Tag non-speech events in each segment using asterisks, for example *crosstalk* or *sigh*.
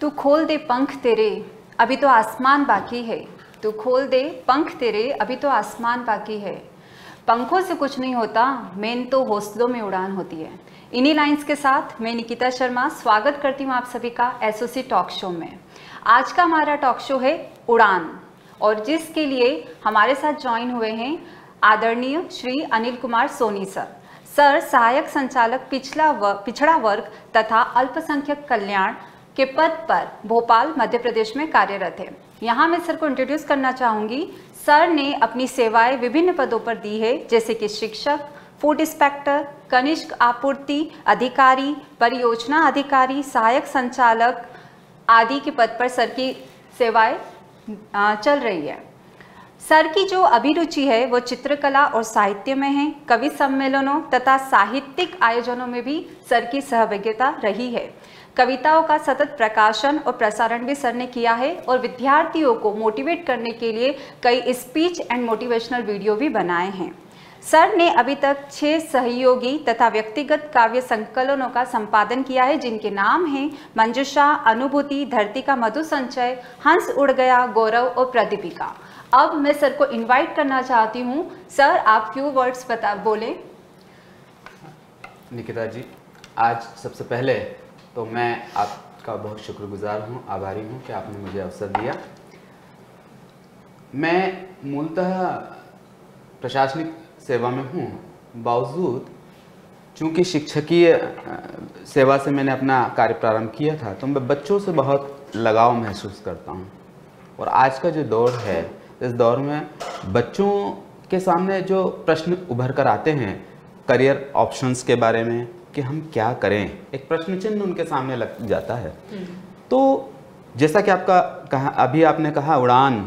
तू खोल दे पंख तेरे, अभी तो आसमान बाकी है। तू खोल दे पंख तेरे, अभी तो आसमान बाकी है। पंखों से कुछ नहीं होता, मेन तो हौसलों में उड़ान होती है। इन्हीं लाइंस के साथ मैं निकिता शर्मा स्वागत करती हूँ आप सभी का एसओसी टॉक शो में। आज का हमारा टॉक शो है उड़ान। और जिसके लिए हमारे साथ ज्वाइन हुए हैं आदरणीय श्री अनिल कुमार सोनी सर। सर, सहायक संचालक पिछला वर्ग पिछड़ा वर्ग तथा अल्पसंख्यक कल्याण के पद पर भोपाल, मध्य प्रदेश में कार्यरत है। यहाँ मैं सर को इंट्रोड्यूस करना चाहूँगी। सर ने अपनी सेवाएँ विभिन्न पदों पर दी है, जैसे कि शिक्षक फ़ूड इंस्पेक्टर कनिष्क आपूर्ति अधिकारी, परियोजना अधिकारी, सहायक संचालक आदि के पद पर सर की सेवाएँ चल रही है। सर की जो अभिरुचि है, वो चित्रकला और साहित्य में है, कवि सम्मेलनों तथा साहित्यिक आयोजनों में भी सर की सहभागिता रही है। कविताओं का सतत प्रकाशन और प्रसारण भी सर ने किया है और विद्यार्थियों को मोटिवेट करने के लिए कई स्पीच एंड मोटिवेशनल वीडियो भी बनाए हैं। सर ने अभी तक छह सहयोगी तथा व्यक्तिगत काव्य संकलनों का संपादन किया है, जिनके नाम हैं मंजुषा, अनुभूति, धरती का मधु संचय, हंस उड़ गया, गौरव और प्रदीपिका। अब मैं सर को इनवाइट करना चाहती हूँ। सर, आप फ्यू वर्ड्स बता, बोले। निकिता जी, आज सबसे पहले तो मैं आपका बहुत शुक्रगुजार हूँ, आभारी हूँ कि आपने मुझे अवसर दिया। मैं मूलतः प्रशासनिक सेवा में हूँ। बावजूद, चूँकि शिक्षकीय सेवा से मैंने अपना कार्य प्रारंभ किया था तो मैं बच्चों से बहुत लगाव महसूस करता हूँ। और आज का जो दौर है, इस दौर में बच्चों के सामने जो प्रश्न उभर कर आते हैं, करियर ऑप्शंस के बारे में कि हम क्या करें? एक प्रश्न चिन्ह उनके सामने लग जाता है। तो जैसा कि आपका कहा अभी आपने कहा उड़ान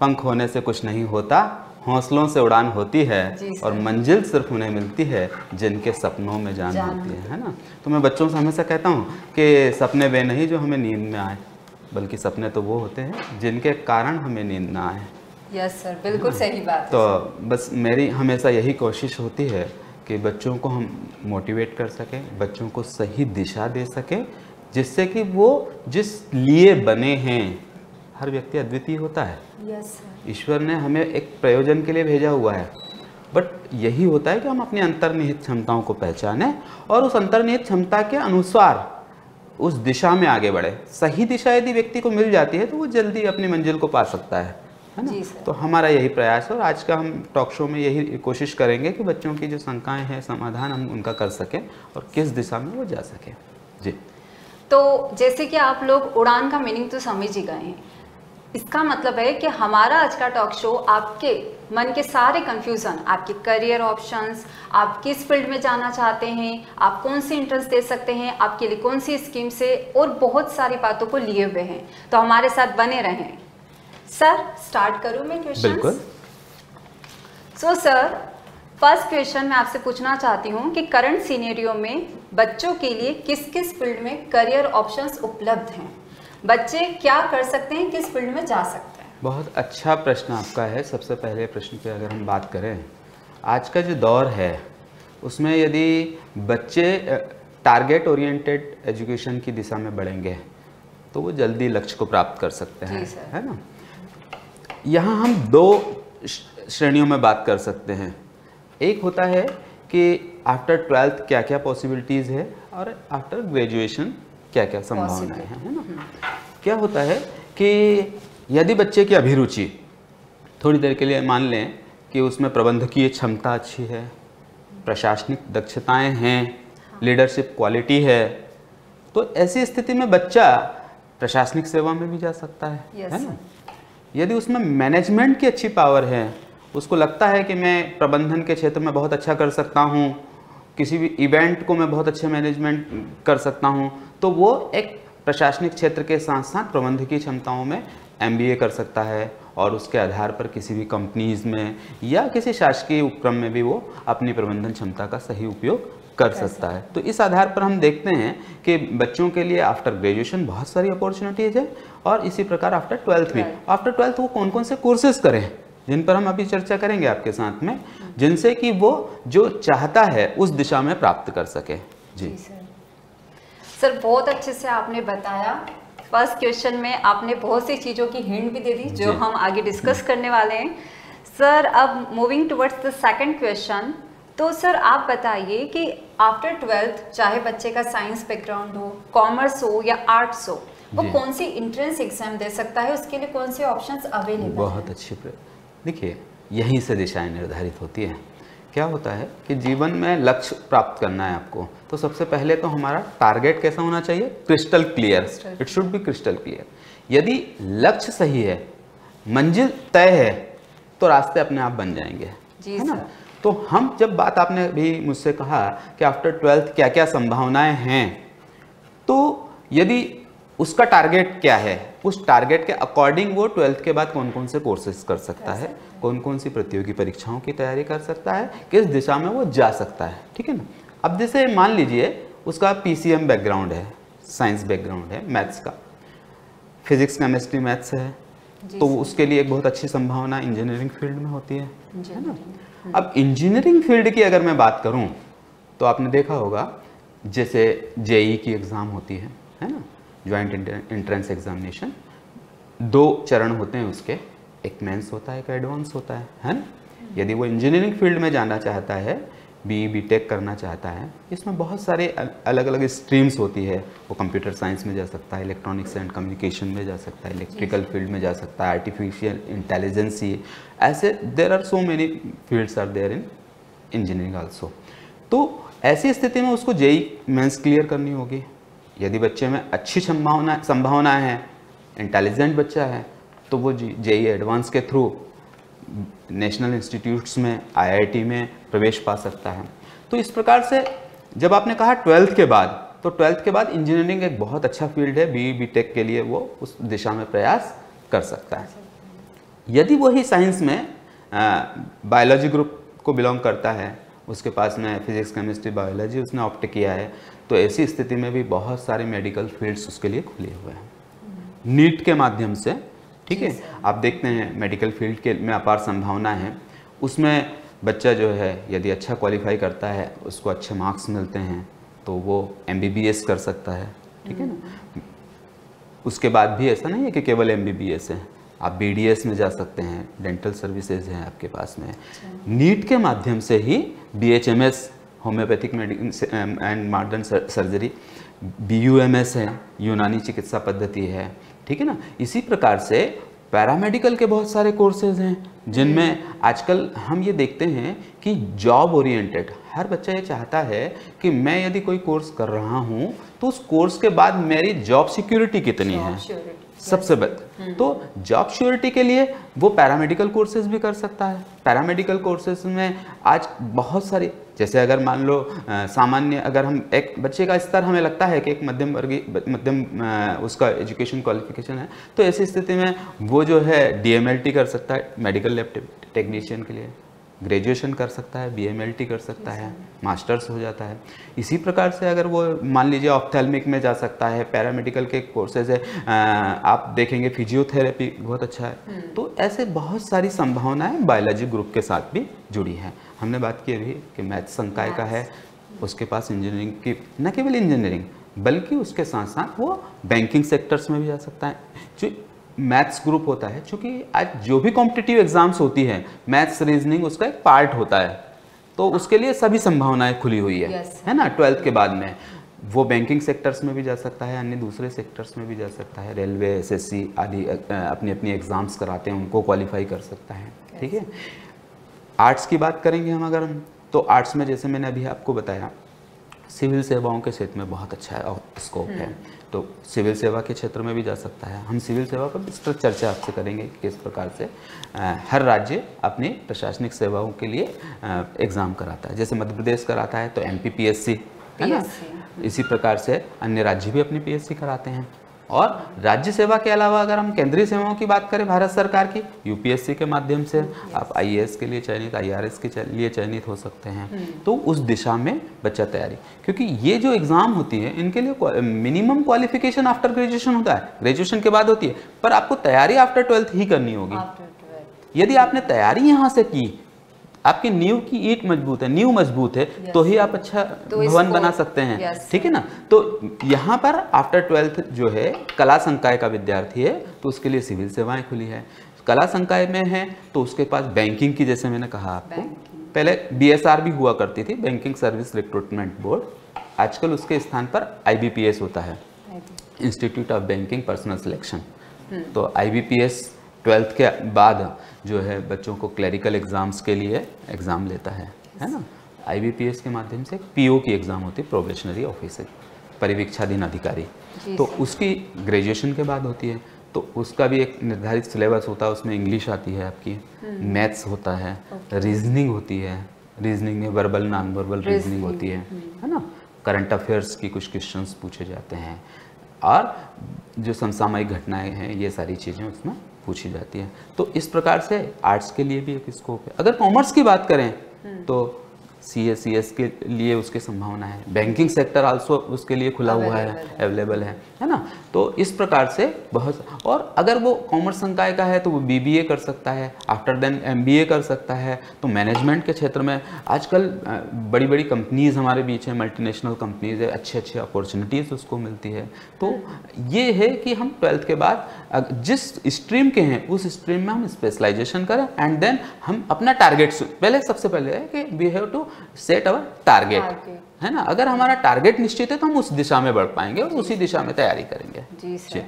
पंख होने से कुछ नहीं होता हौसलों से उड़ान होती है और मंजिल सिर्फ़ उन्हें मिलती है जिनके सपनों में जान, जान होती है है। ना? तो मैं बच्चों से हमेशा कहता हूँ कि सपने वे नहीं जो हमें नींद में आए बल्कि सपने तो वो होते हैं जिनके कारण हमें नींद ना आए। यस सर बिल्कुल सही बात तो बस मेरी हमेशा यही कोशिश होती है कि बच्चों को हम मोटिवेट कर सकें बच्चों को सही दिशा दे सकें जिससे कि वो जिस लिए बने हैं हर व्यक्ति अद्वितीय होता है। Yes, ईश्वर ने हमें एक प्रयोजन के लिए भेजा हुआ है। बट यही होता है कि हम अपनी अंतर्निहित क्षमताओं को पहचानें और उस अंतर्निहित क्षमता के अनुसार उस दिशा में आगे बढ़े। सही दिशा यदि व्यक्ति को मिल जाती है तो वो जल्दी अपनी मंजिल को पा सकता है। है ना? तो हमारा यही प्रयास है और आज का हम टॉक शो में यही कोशिश करेंगे कि बच्चों की जो शंकाएँ हैं समाधान हम उनका कर सकें और किस दिशा में वो जा सकें। जी। तो जैसे कि आप लोग उड़ान का मीनिंग तो समझ ही गए हैं। इसका मतलब है कि हमारा आज का टॉक शो आपके मन के सारे कंफ्यूजन आपके करियर ऑप्शंस आप किस फ़ील्ड में जाना चाहते हैं आप कौन सी इंट्रेंस दे सकते हैं आपके लिए कौन सी स्कीम से और बहुत सारी बातों को लिए हुए हैं। तो हमारे साथ बने रहें। सर स्टार्ट करूँ मैं क्वेश्चन बिल्कुल। सो सर फ़र्स्ट क्वेश्चन मैं आपसे पूछना चाहती हूँ कि करंट सीनेरियो में बच्चों के लिए किस किस फ़ील्ड में करियर ऑप्शंस उपलब्ध हैं? बच्चे क्या कर सकते हैं किस फ़ील्ड में जा सकते हैं? बहुत अच्छा प्रश्न आपका है। सबसे पहले प्रश्न पे अगर हम बात करें आज का जो दौर है उसमें यदि बच्चे टारगेट ओरिएंटेड एजुकेशन की दिशा में बढ़ेंगे तो वो जल्दी लक्ष्य को प्राप्त कर सकते हैं है ना? यहाँ हम दो श्रेणियों में बात कर सकते हैं। एक होता है कि आफ्टर ट्वेल्थ क्या क्या पॉसिबिलिटीज़ है और आफ्टर ग्रेजुएशन क्या क्या संभावनाएँ हैं है ना? क्या होता है कि यदि बच्चे की अभिरुचि थोड़ी देर के लिए मान लें कि उसमें प्रबंधकीय क्षमता अच्छी है प्रशासनिक दक्षताएँ हैं लीडरशिप क्वालिटी है तो ऐसी स्थिति में बच्चा प्रशासनिक सेवा में भी जा सकता है yes, है ना? यदि उसमें मैनेजमेंट की अच्छी पावर है, उसको लगता है कि मैं प्रबंधन के क्षेत्र में बहुत अच्छा कर सकता हूँ, किसी भी इवेंट को मैं बहुत अच्छे मैनेजमेंट कर सकता हूँ तो वो एक प्रशासनिक क्षेत्र के साथ साथ प्रबंधकीय क्षमताओं में एमबीए कर सकता है और उसके आधार पर किसी भी कंपनीज़ में या किसी शासकीय उपक्रम में भी वो अपनी प्रबंधन क्षमता का सही उपयोग कर सकता है। तो इस आधार पर हम देखते हैं कि बच्चों के लिए आफ्टर ग्रेजुएशन बहुत सारी अपॉर्चुनिटीज़ है और इसी प्रकार आफ्टर ट्वेल्थ भी। आफ्टर ट्वेल्थ वो कौन कौन से कोर्सेज करें जिन पर हम अभी चर्चा करेंगे आपके साथ में जिनसे कि वो जो चाहता है उस दिशा में प्राप्त कर सके। जी, जी सर। सर बहुत अच्छे से आपने बताया। फ़र्स्ट क्वेश्चन में आपने बहुत सी चीज़ों की हिंट भी दे दी जो हम आगे डिस्कस करने वाले हैं। सर अब moving towards the second question तो सर आप बताइए कि आफ्टर ट्वेल्थ चाहे बच्चे का साइंस बैकग्राउंड हो कॉमर्स हो या आर्ट्स हो वो कौन सी इंट्रेंस एग्ज़ाम दे सकता है? उसके लिए कौन से ऑप्शंस अवेलेबल बहुत अच्छी देखिए यहीं से दिशाएँ निर्धारित होती हैं। क्या होता है कि जीवन में लक्ष्य प्राप्त करना है आपको तो सबसे पहले तो हमारा टारगेट कैसा होना चाहिए? Crystal clear it should be crystal clear यदि लक्ष्य सही है मंजिल तय है तो रास्ते अपने आप बन जाएँगे। जी है ना। तो हम जब बात आपने भी मुझसे कहा कि आफ्टर ट्वेल्थ क्या क्या संभावनाएँ हैं तो यदि उसका टारगेट क्या है उस टारगेट के अकॉर्डिंग वो ट्वेल्थ के बाद कौन कौन से कोर्सेज कर सकता है कौन कौन सी प्रतियोगी परीक्षाओं की तैयारी कर सकता है किस दिशा में वो जा सकता है ठीक है ना? अब जैसे मान लीजिए उसका पीसीएम बैकग्राउंड है साइंस बैकग्राउंड है मैथ्स का। फिजिक्स केमिस्ट्री मैथ्स है। तो उसके लिए एक बहुत अच्छी संभावना इंजीनियरिंग फ़ील्ड में होती है इंजीनियरिंग अब इंजीनियरिंग फ़ील्ड की अगर मैं बात करूँ तो आपने देखा होगा, जैसे जेई की एग्ज़ाम होती है है ना? ज्वाइंट एंट्रेंस एग्जामिनेशन दो चरण होते हैं उसके। एक मेंस होता है, एक एडवांस होता है है ना? यदि वो इंजीनियरिंग फ़ील्ड में जाना चाहता है बी बी टेक करना चाहता है, इसमें बहुत सारे अलग अलग स्ट्रीम्स होती है। वो कंप्यूटर साइंस में जा सकता है, इलेक्ट्रॉनिक्स एंड कम्युनिकेशन में जा सकता है, इलेक्ट्रिकल फ़ील्ड में जा सकता है आर्टिफिशियल इंटेलिजेंस ये ऐसे there are so many fields are there in engineering also तो ऐसी स्थिति में उसको जेई मेंस क्लियर करनी होगी। यदि बच्चे में अच्छी संभावना संभावना है इंटेलिजेंट बच्चा है तो वो जेई एडवांस के थ्रू नेशनल इंस्टीट्यूट्स में आईआईटी में प्रवेश पा सकता है। तो इस प्रकार से जब आपने कहा ट्वेल्थ के बाद तो ट्वेल्थ के बाद इंजीनियरिंग एक बहुत अच्छा फ़ील्ड है बी बी टेक के लिए वो उस दिशा में प्रयास कर सकता है। यदि वही साइंस में बायोलॉजी ग्रुप को बिलोंग करता है उसके पास में फिजिक्स केमिस्ट्री बायोलॉजी उसने ऑप्ट किया है तो ऐसी स्थिति में भी बहुत सारे मेडिकल फील्ड्स उसके लिए खुले हुए हैं। नीट के माध्यम से ठीक है? आप देखते हैं मेडिकल फ़ील्ड के में अपार संभावना है। उसमें बच्चा जो है यदि अच्छा क्वालिफाई करता है उसको अच्छे मार्क्स मिलते हैं तो वो एमबीबीएस कर सकता है ठीक है ना? उसके बाद भी ऐसा नहीं है कि केवल एम बी है। आप बीडीएस में जा सकते हैं डेंटल सर्विसेज़ हैं आपके पास में। नीट के माध्यम से ही B H M S homeopathic and modern surgery B U M S है यूनानी चिकित्सा पद्धति है ठीक है ना? इसी प्रकार से पैरामेडिकल के बहुत सारे कोर्सेज हैं जिनमें आजकल हम ये देखते हैं कि जॉब ओरिएंटेड हर बच्चा ये चाहता है कि मैं यदि कोई कोर्स कर रहा हूँ तो उस कोर्स के बाद मेरी जॉब सिक्योरिटी कितनी है। सबसे बद तो जॉब श्योरिटी के लिए वो पैरामेडिकल कोर्सेज भी कर सकता है। पैरामेडिकल कोर्सेज में आज बहुत सारी जैसे अगर मान लो सामान्य अगर हम एक बच्चे का स्तर हमें लगता है कि एक मध्यम वर्गीय मध्यम उसका एजुकेशन क्वालिफिकेशन है तो ऐसी स्थिति में वो जो है डीएमएलटी कर सकता है मेडिकल लैब टेक्नीशियन के लिए। ग्रेजुएशन कर सकता है बीएमएलटी कर सकता है मास्टर्स हो जाता है। इसी प्रकार से अगर वो मान लीजिए ऑप्थेल्मिक में जा सकता है पैरामेडिकल के कोर्सेज है आप देखेंगे फिजियोथेरेपी बहुत अच्छा है। तो ऐसे बहुत सारी संभावनाएँ बायोलॉजी ग्रुप के साथ भी जुड़ी हैं। हमने बात की अभी कि मैथ संकाय का है उसके पास इंजीनियरिंग की न केवल इंजीनियरिंग बल्कि उसके साथ साथ वो बैंकिंग सेक्टर्स में भी जा सकता है। जो मैथ्स ग्रुप होता है क्योंकि आज जो भी कॉम्पिटिटिव एग्ज़ाम्स होती है मैथ्स रीजनिंग उसका एक पार्ट होता है। तो उसके लिए सभी संभावनाएँ खुली हुई है Yes. है ना? ट्वेल्थ के बाद में। वो बैंकिंग सेक्टर्स में भी जा सकता है अन्य दूसरे सेक्टर्स में भी जा सकता है। रेलवे एसएससी आदि अपनी अपनी एग्ज़ाम्स कराते हैं उनको क्वालिफाई कर सकता है ठीक है? आर्ट्स की बात करेंगे हम अगर हम तो आर्ट्स में जैसे मैंने अभी आपको बताया सिविल सेवाओं के क्षेत्र में बहुत अच्छा स्कोप है। तो सिविल सेवा के क्षेत्र में भी जा सकता है। हम सिविल सेवा पर विस्तृत चर्चा आपसे करेंगे कि किस प्रकार से हर राज्य अपनी प्रशासनिक सेवाओं के लिए एग्ज़ाम कराता है। जैसे मध्य प्रदेश कराता है तो एमपीपीएससी है ना? इसी प्रकार से अन्य राज्य भी अपनी पीएससी कराते हैं। और राज्य सेवा के अलावा अगर हम केंद्रीय सेवाओं की बात करें भारत सरकार की यूपीएससी के माध्यम से आप आईएएस के लिए चयनित आईआरएस के लिए चयनित हो सकते हैं। तो उस दिशा में बच्चा तैयारी। क्योंकि ये जो एग्ज़ाम होती है इनके लिए मिनिमम क्वालिफिकेशन आफ्टर ग्रेजुएशन होता है। ग्रेजुएशन के बाद होती है। पर आपको तैयारी आफ्टर ट्वेल्थ ही करनी होगी। यदि आपने तैयारी यहाँ से की आपकी नींव की ईट मज़बूत है नींव मज़बूत है Yes. तो ही आप अच्छा तो भवन बना सकते हैं। Yes, ठीक है ना? तो यहाँ पर आफ्टर ट्वेल्थ जो है कला संकाय का विद्यार्थी है तो उसके लिए सिविल सेवाएँ खुली है। कला संकाय में है तो उसके पास बैंकिंग की जैसे मैंने कहा आपको. पहले बीएसआर भी हुआ करती थी बैंकिंग सर्विस रिक्रूटमेंट बोर्ड आजकल उसके स्थान पर आईबीपीएस होता है। Institute of banking personnel selection तो आई आईबीपीएस ट्वेल्थ के बाद जो है बच्चों को क्लरिकल एग्ज़ाम्स के लिए एग्ज़ाम लेता है है ना? आईबीपीएस के माध्यम से पीओ की एग्ज़ाम होती है प्रोबेशनरी ऑफिसर परिवीक्षाधीन अधिकारी। तो उसकी ग्रेजुएशन के बाद होती है तो उसका भी एक निर्धारित सिलेबस होता है उसमें इंग्लिश आती है आपकी मैथ्स होता है रीजनिंग होती है रीजनिंग में वर्बल नॉन वर्बल रीजनिंग होती है है ना? करंट अफेयर्स की कुछ क्वेश्चंस पूछे जाते हैं और जो समसामयिक घटनाएँ हैं ये सारी चीज़ें उसमें पूछी जाती है। तो इस प्रकार से आर्ट्स के लिए भी एक स्कोप है। अगर कॉमर्स की बात करें तो सी एस सी एस के लिए उसके संभावना है। बैंकिंग सेक्टर आल्सो उसके लिए खुला हुआ है। अवेलेबल है। है ना? तो इस प्रकार से बहुत और अगर वो कॉमर्स संकाय का है तो वो बीबीए कर सकता है, आफ्टर देन एमबीए कर सकता है। तो मैनेजमेंट के क्षेत्र में आजकल बड़ी बड़ी कंपनीज़ हमारे बीच है मल्टीनेशनल कंपनीज़ है अच्छी अच्छी अपॉर्चुनिटीज़ उसको मिलती है। तो ये है कि हम ट्वेल्थ के बाद जिस स्ट्रीम के हैं, उस स्ट्रीम में हम स्पेशलाइजेशन करें एंड देन हम अपना टारगेट पहले, सबसे पहले है कि we have to set our target. है ना? अगर हमारा टारगेट निश्चित है तो हम उस दिशा में बढ़ पाएँगे और उसी दिशा में तैयारी करेंगे। जी सर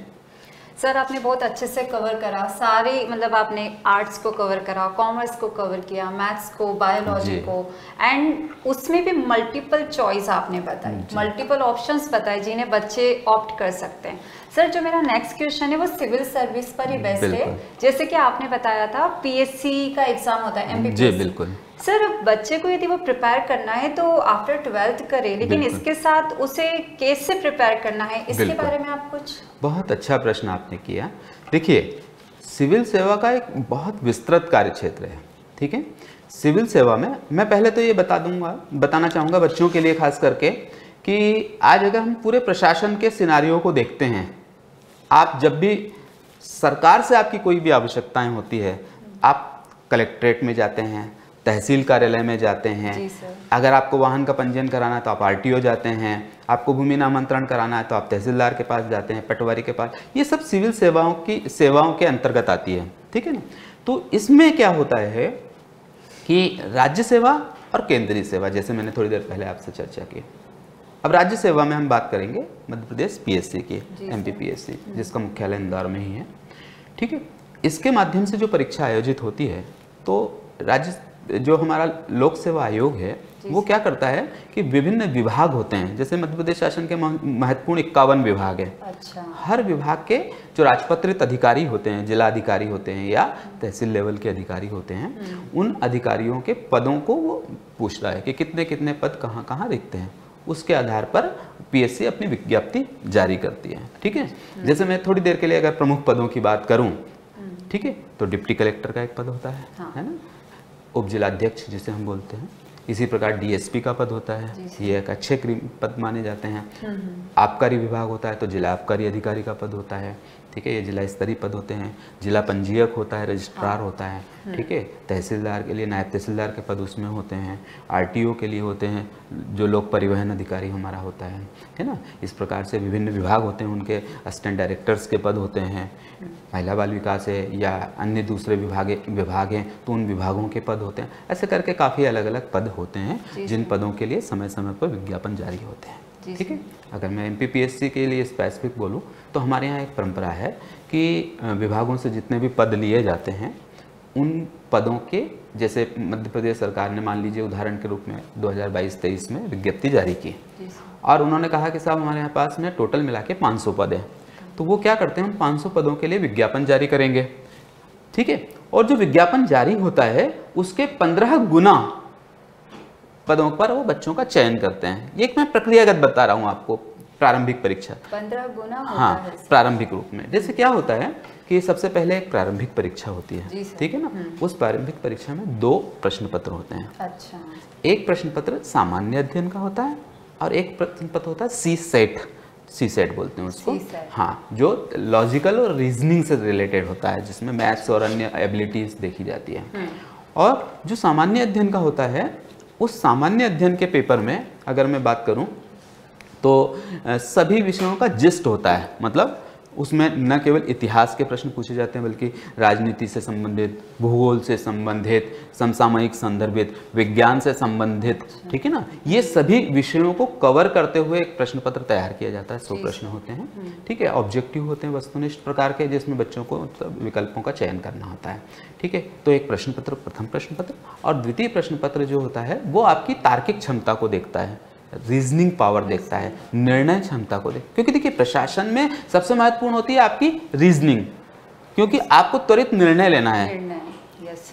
सर आपने बहुत अच्छे से कवर करा। सारे मतलब आपने आर्ट्स को कवर करा कॉमर्स को कवर किया मैथ्स को बायोलॉजी को एंड उसमें भी मल्टीपल चॉइस आपने बताई। मल्टीपल ऑप्शंस बताए जिन्हें बच्चे ऑप्ट कर सकते हैं। सर जो मेरा नेक्स्ट क्वेश्चन है वो सिविल सर्विस पर ही बेस्ड है। जैसे कि आपने बताया था पीएससी का एग्ज़ाम होता है जी बिल्कुल। सर बच्चे को यदि वो प्रिपेयर करना है तो आफ्टर ट्वेल्थ करे लेकिन इसके साथ उसे कैसे प्रिपेयर करना है इसके बारे में आप कुछ? बहुत अच्छा प्रश्न आपने किया। देखिए सिविल सेवा का एक बहुत विस्तृत कार्य क्षेत्र है ठीक है? सिविल सेवा में मैं पहले तो ये बता दूँगा बताना चाहूँगा बच्चों के लिए खास करके कि आज अगर हम पूरे प्रशासन के सिनारियों को देखते हैं आप जब भी सरकार से आपकी कोई भी आवश्यकताएँ होती है आप कलेक्ट्रेट में जाते हैं तहसील कार्यालय में जाते हैं। अगर आपको वाहन का पंजीयन कराना है तो आप आरटीओ जाते हैं। आपको भूमि नामांतरण कराना है तो आप तहसीलदार के पास जाते हैं पटवारी के पास। ये सब सिविल सेवाओं की सेवाओं के अंतर्गत आती है ठीक है ना? तो इसमें क्या होता है कि राज्य सेवा और केंद्रीय सेवा जैसे मैंने थोड़ी देर पहले आपसे चर्चा की। अब राज्य सेवा में हम बात करेंगे मध्य प्रदेश पीएससी की एम पीएससी जिसका मुख्यालय इंदौर में ही है। ठीक है? इसके माध्यम से जो परीक्षा आयोजित होती है तो राज्य जो हमारा लोक सेवा आयोग है वो क्या करता है कि विभिन्न विभाग होते हैं जैसे मध्य प्रदेश शासन के महत्वपूर्ण इक्यावन विभाग है। अच्छा। हर विभाग के जो राजपत्रित अधिकारी होते हैं जिला अधिकारी होते हैं या तहसील लेवल के अधिकारी होते हैं उन अधिकारियों के पदों को वो पूछता है कि कितने कितने पद कहाँ कहाँ रिक्त हैं। उसके आधार पर पीएससी अपनी विज्ञप्ति जारी करती है ठीक है? जैसे मैं थोड़ी देर के लिए अगर प्रमुख पदों की बात करूँ ठीक है? तो डिप्टी कलेक्टर का एक पद होता है हाँ। है ना? उप जिलाध्यक्ष जिसे हम बोलते हैं। इसी प्रकार डीएसपी का पद होता है। ये एक अच्छे पद माने जाते हैं। हम्म, आबकारी विभाग होता है तो जिला आबकारी अधिकारी का पद होता है। ठीक है ये जिला स्तरीय पद होते हैं। जिला पंजीयक होता है रजिस्ट्रार होता है ठीक है? तहसीलदार के लिए नायब तहसीलदार के पद उसमें होते हैं। आरटीओ के लिए होते हैं जो लोक परिवहन अधिकारी हमारा होता है है ना? इस प्रकार से विभिन्न विभाग होते हैं उनके असिस्टेंट डायरेक्टर्स के पद होते हैं। महिला बाल विकास है या अन्य दूसरे विभाग विभाग हैं तो उन विभागों के पद होते हैं। ऐसे करके काफ़ी अलग अलग पद होते हैं जिन पदों के लिए समय समय पर विज्ञापन जारी होते हैं। ठीक है? अगर मैं एम के लिए स्पेसिफिक बोलूँ तो हमारे यहाँ एक परंपरा है कि विभागों से जितने भी पद लिए जाते हैं उन पदों के जैसे मध्य प्रदेश सरकार ने मान लीजिए उदाहरण के रूप में 2022-23 में विज्ञप्ति जारी की। और उन्होंने कहा कि साहब हमारे यहाँ पास में टोटल मिला के 500 पद हैं। तो वो क्या करते हैं? हम 500 पदों के लिए विज्ञापन जारी करेंगे। ठीक है? और जो विज्ञापन जारी होता है उसके 15 गुना पदों पर वो बच्चों का चयन करते हैं। ये एक मैं प्रक्रियागत बता रहा हूँ आपको प्रारंभिक परीक्षा। पंद्रह गुना होता हाँ प्रारंभिक रूप में। जैसे क्या होता है कि सबसे पहले एक प्रारंभिक परीक्षा होती है ठीक है ना? उस प्रारंभिक परीक्षा में दो प्रश्न पत्र होते हैं। अच्छा। एक प्रश्न पत्र सामान्य अध्ययन का होता है और एक प्रश्न पत्र होता है सी सेट सी सेट बोलते हैं उसको। हाँ जो लॉजिकल और रीजनिंग से रिलेटेड होता है जिसमें मैथ्स और अन्य एबिलिटीज देखी जाती है। और जो सामान्य अध्ययन का होता है उस सामान्य अध्ययन के पेपर में अगर मैं बात करूँ तो सभी विषयों का जिस्ट होता है। मतलब उसमें न केवल इतिहास के प्रश्न पूछे जाते हैं बल्कि राजनीति से संबंधित भूगोल से संबंधित समसामयिक संदर्भित विज्ञान से संबंधित ठीक है ना? ये सभी विषयों को कवर करते हुए एक प्रश्न पत्र तैयार किया जाता है सौ प्रश्न होते हैं ठीक है? ऑब्जेक्टिव होते हैं वस्तुनिष्ठ प्रकार के जिसमें बच्चों को विकल्पों का चयन करना होता है ठीक है? तो एक प्रश्न पत्र प्रथम प्रश्न पत्र और द्वितीय प्रश्न पत्र जो होता है वो आपकी तार्किक क्षमता को देखता है। रीजनिंग पावर देखता है निर्णय क्षमता को देख। क्योंकि देखिए प्रशासन में सबसे महत्वपूर्ण होती है आपकी रीजनिंग क्योंकि आपको त्वरित निर्णय लेना है।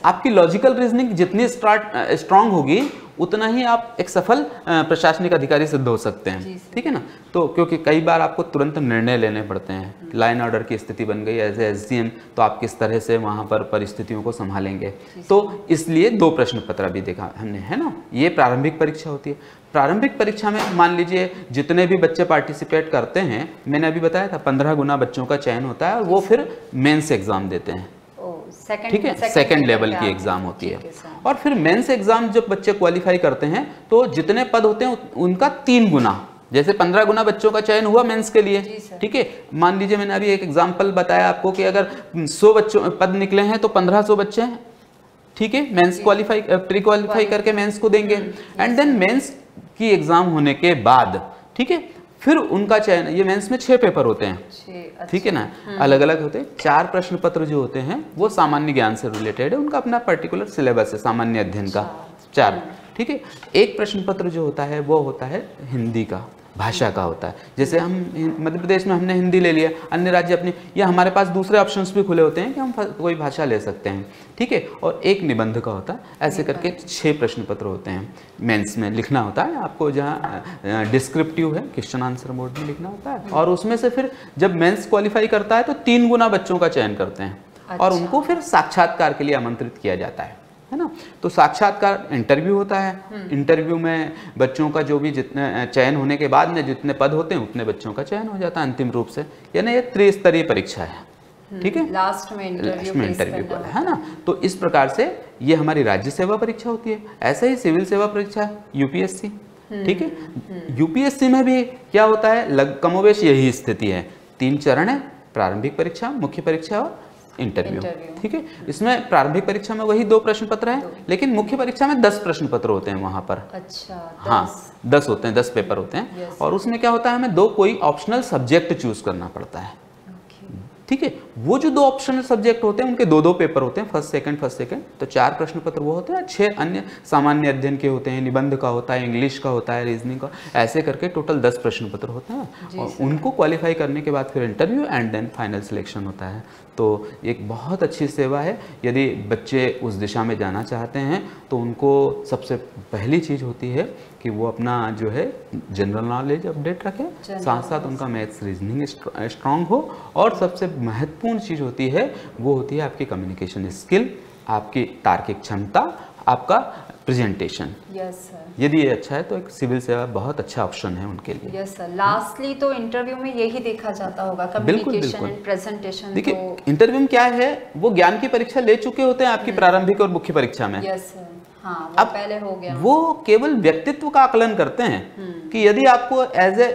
आपकी लॉजिकल रीजनिंग जितनी स्ट्रांग होगी उतना ही आप एक सफल प्रशासनिक अधिकारी सिद्ध हो सकते हैं। ठीक है ना? तो क्योंकि कई बार आपको तुरंत निर्णय लेने पड़ते हैं। लाइन ऑर्डर की स्थिति बन गई एज एस डी तो आप किस तरह से वहाँ पर परिस्थितियों को संभालेंगे? तो इसलिए दो प्रश्न पत्र अभी देखा हमने है ना? ये प्रारंभिक परीक्षा होती है। प्रारंभिक परीक्षा में मान लीजिए जितने भी बच्चे पार्टिसिपेट करते हैं मैंने अभी बताया था पंद्रह गुना बच्चों का चयन होता है और वो फिर मेंस एग्ज़ाम देते हैं। ठीक है? सेकंड लेवल की एग्ज़ाम होती है। और फिर मेंस एग्ज़ाम जब बच्चे क्वालिफाई करते हैं तो जितने पद होते हैं उनका तीन गुना। जैसे पंद्रह गुना बच्चों का चयन हुआ मेंस के लिए। ठीक है? मान लीजिए मैंने अभी एक एग्ज़ाम्पल बताया आपको कि अगर सौ बच्चों पद निकले हैं तो पंद्रह सौ बच्चे ठीक है? मेंस क्वालिफाई प्री क्वालिफाई करके मेंस को देंगे। एंड देन मेंस की एग्ज़ाम होने के बाद ठीक है? फिर उनका चयन ये मेंस में छह पेपर होते हैं। अच्छा। ठीक है ना? अलग अलग होते हैं। चार प्रश्न पत्र जो होते हैं वो सामान्य ज्ञान से रिलेटेड है। उनका अपना पर्टिकुलर सिलेबस है सामान्य अध्ययन का। चार। ठीक है? एक प्रश्न पत्र जो होता है वो होता है हिंदी का। भाषा का होता है। जैसे हम मध्य प्रदेश में हमने हिंदी ले लिया अन्य राज्य अपने या हमारे पास दूसरे ऑप्शंस भी खुले होते हैं कि हम कोई भाषा ले सकते हैं। ठीक है? और एक निबंध का होता है ऐसे करके छः प्रश्न पत्र होते हैं। मेंस में लिखना होता है आपको जहाँ डिस्क्रिप्टिव है क्वेश्चन आंसर मोड में लिखना होता है। और उसमें से फिर जब मेंस क्वालिफाई करता है तो तीन गुना बच्चों का चयन करते हैं। और अच्छा। उनको फिर साक्षात्कार के लिए आमंत्रित किया जाता है। है ना? तो साक्षात्कार इंटरव्यू होता है। इंटरव्यू में बच्चों का जो भी जितने चयन होने के बाद में जितने पद होते हैं उतने बच्चों का चयन हो जाता है अंतिम रूप से। यानी ये त्रिस्तरीय परीक्षा है। ठीक है? लास्ट में इंटरव्यू लास्ट में इंटरव्यू को है। ना? तो इस प्रकार से ये हमारी राज्य सेवा परीक्षा होती है। ऐसे ही सिविल सेवा परीक्षा यूपीएससी ठीक है? यूपीएससी में भी क्या होता है? लग कमोवेश यही स्थिति है। तीन चरण है। प्रारंभिक परीक्षा मुख्य परीक्षा और इंटरव्यू। ठीक है? इसमें प्रारंभिक परीक्षा में वही दो प्रश्न पत्र है लेकिन मुख्य परीक्षा में दस प्रश्न पत्र होते हैं वहाँ पर। अच्छा हाँ दस। होते हैं दस पेपर होते हैं। और उसमें क्या होता है हमें दो कोई ऑप्शनल सब्जेक्ट चूज़ करना पड़ता है। ठीक है? वो जो दो ऑप्शनल सब्जेक्ट होते हैं उनके दो दो पेपर होते हैं फ़र्स्ट सेकंड फ़र्स्ट सेकंड तो चार प्रश्न पत्र वो होते हैं छह अन्य सामान्य अध्ययन के होते हैं। निबंध का होता है इंग्लिश का होता है रीजनिंग का। ऐसे करके टोटल दस प्रश्न पत्र होते हैं। और उनको क्वालिफाई करने के बाद फिर interview and then final selection होता है। तो एक बहुत अच्छी सेवा है। यदि बच्चे उस दिशा में जाना चाहते हैं तो उनको सबसे पहली चीज़ होती है कि वो अपना जो है जनरल नॉलेज अपडेट रखें। साथ साथ उनका मैथ्स रीजनिंग स्ट्रांग हो। और सबसे महत्वपूर्ण चीज़ होती है वो होती है आपकी कम्युनिकेशन स्किल आपकी तार्किक क्षमता आपका प्रेजेंटेशन यस सर यदि ये अच्छा है तो एक सिविल सेवा बहुत अच्छा ऑप्शन है उनके लिए। यस सर लास्टली तो इंटरव्यू में यही देखा जाता होगा बिल्कुल, कम्युनिकेशन बिल्कुल। एंड प्रेजेंटेशन देखिए तो इंटरव्यू में क्या है वो ज्ञान की परीक्षा ले चुके होते हैं आपकी प्रारंभिक और मुख्य परीक्षा में। यस सर हाँ वो अब पहले हो गया। वो केवल व्यक्तित्व का आकलन करते हैं कि यदि आपको एज ए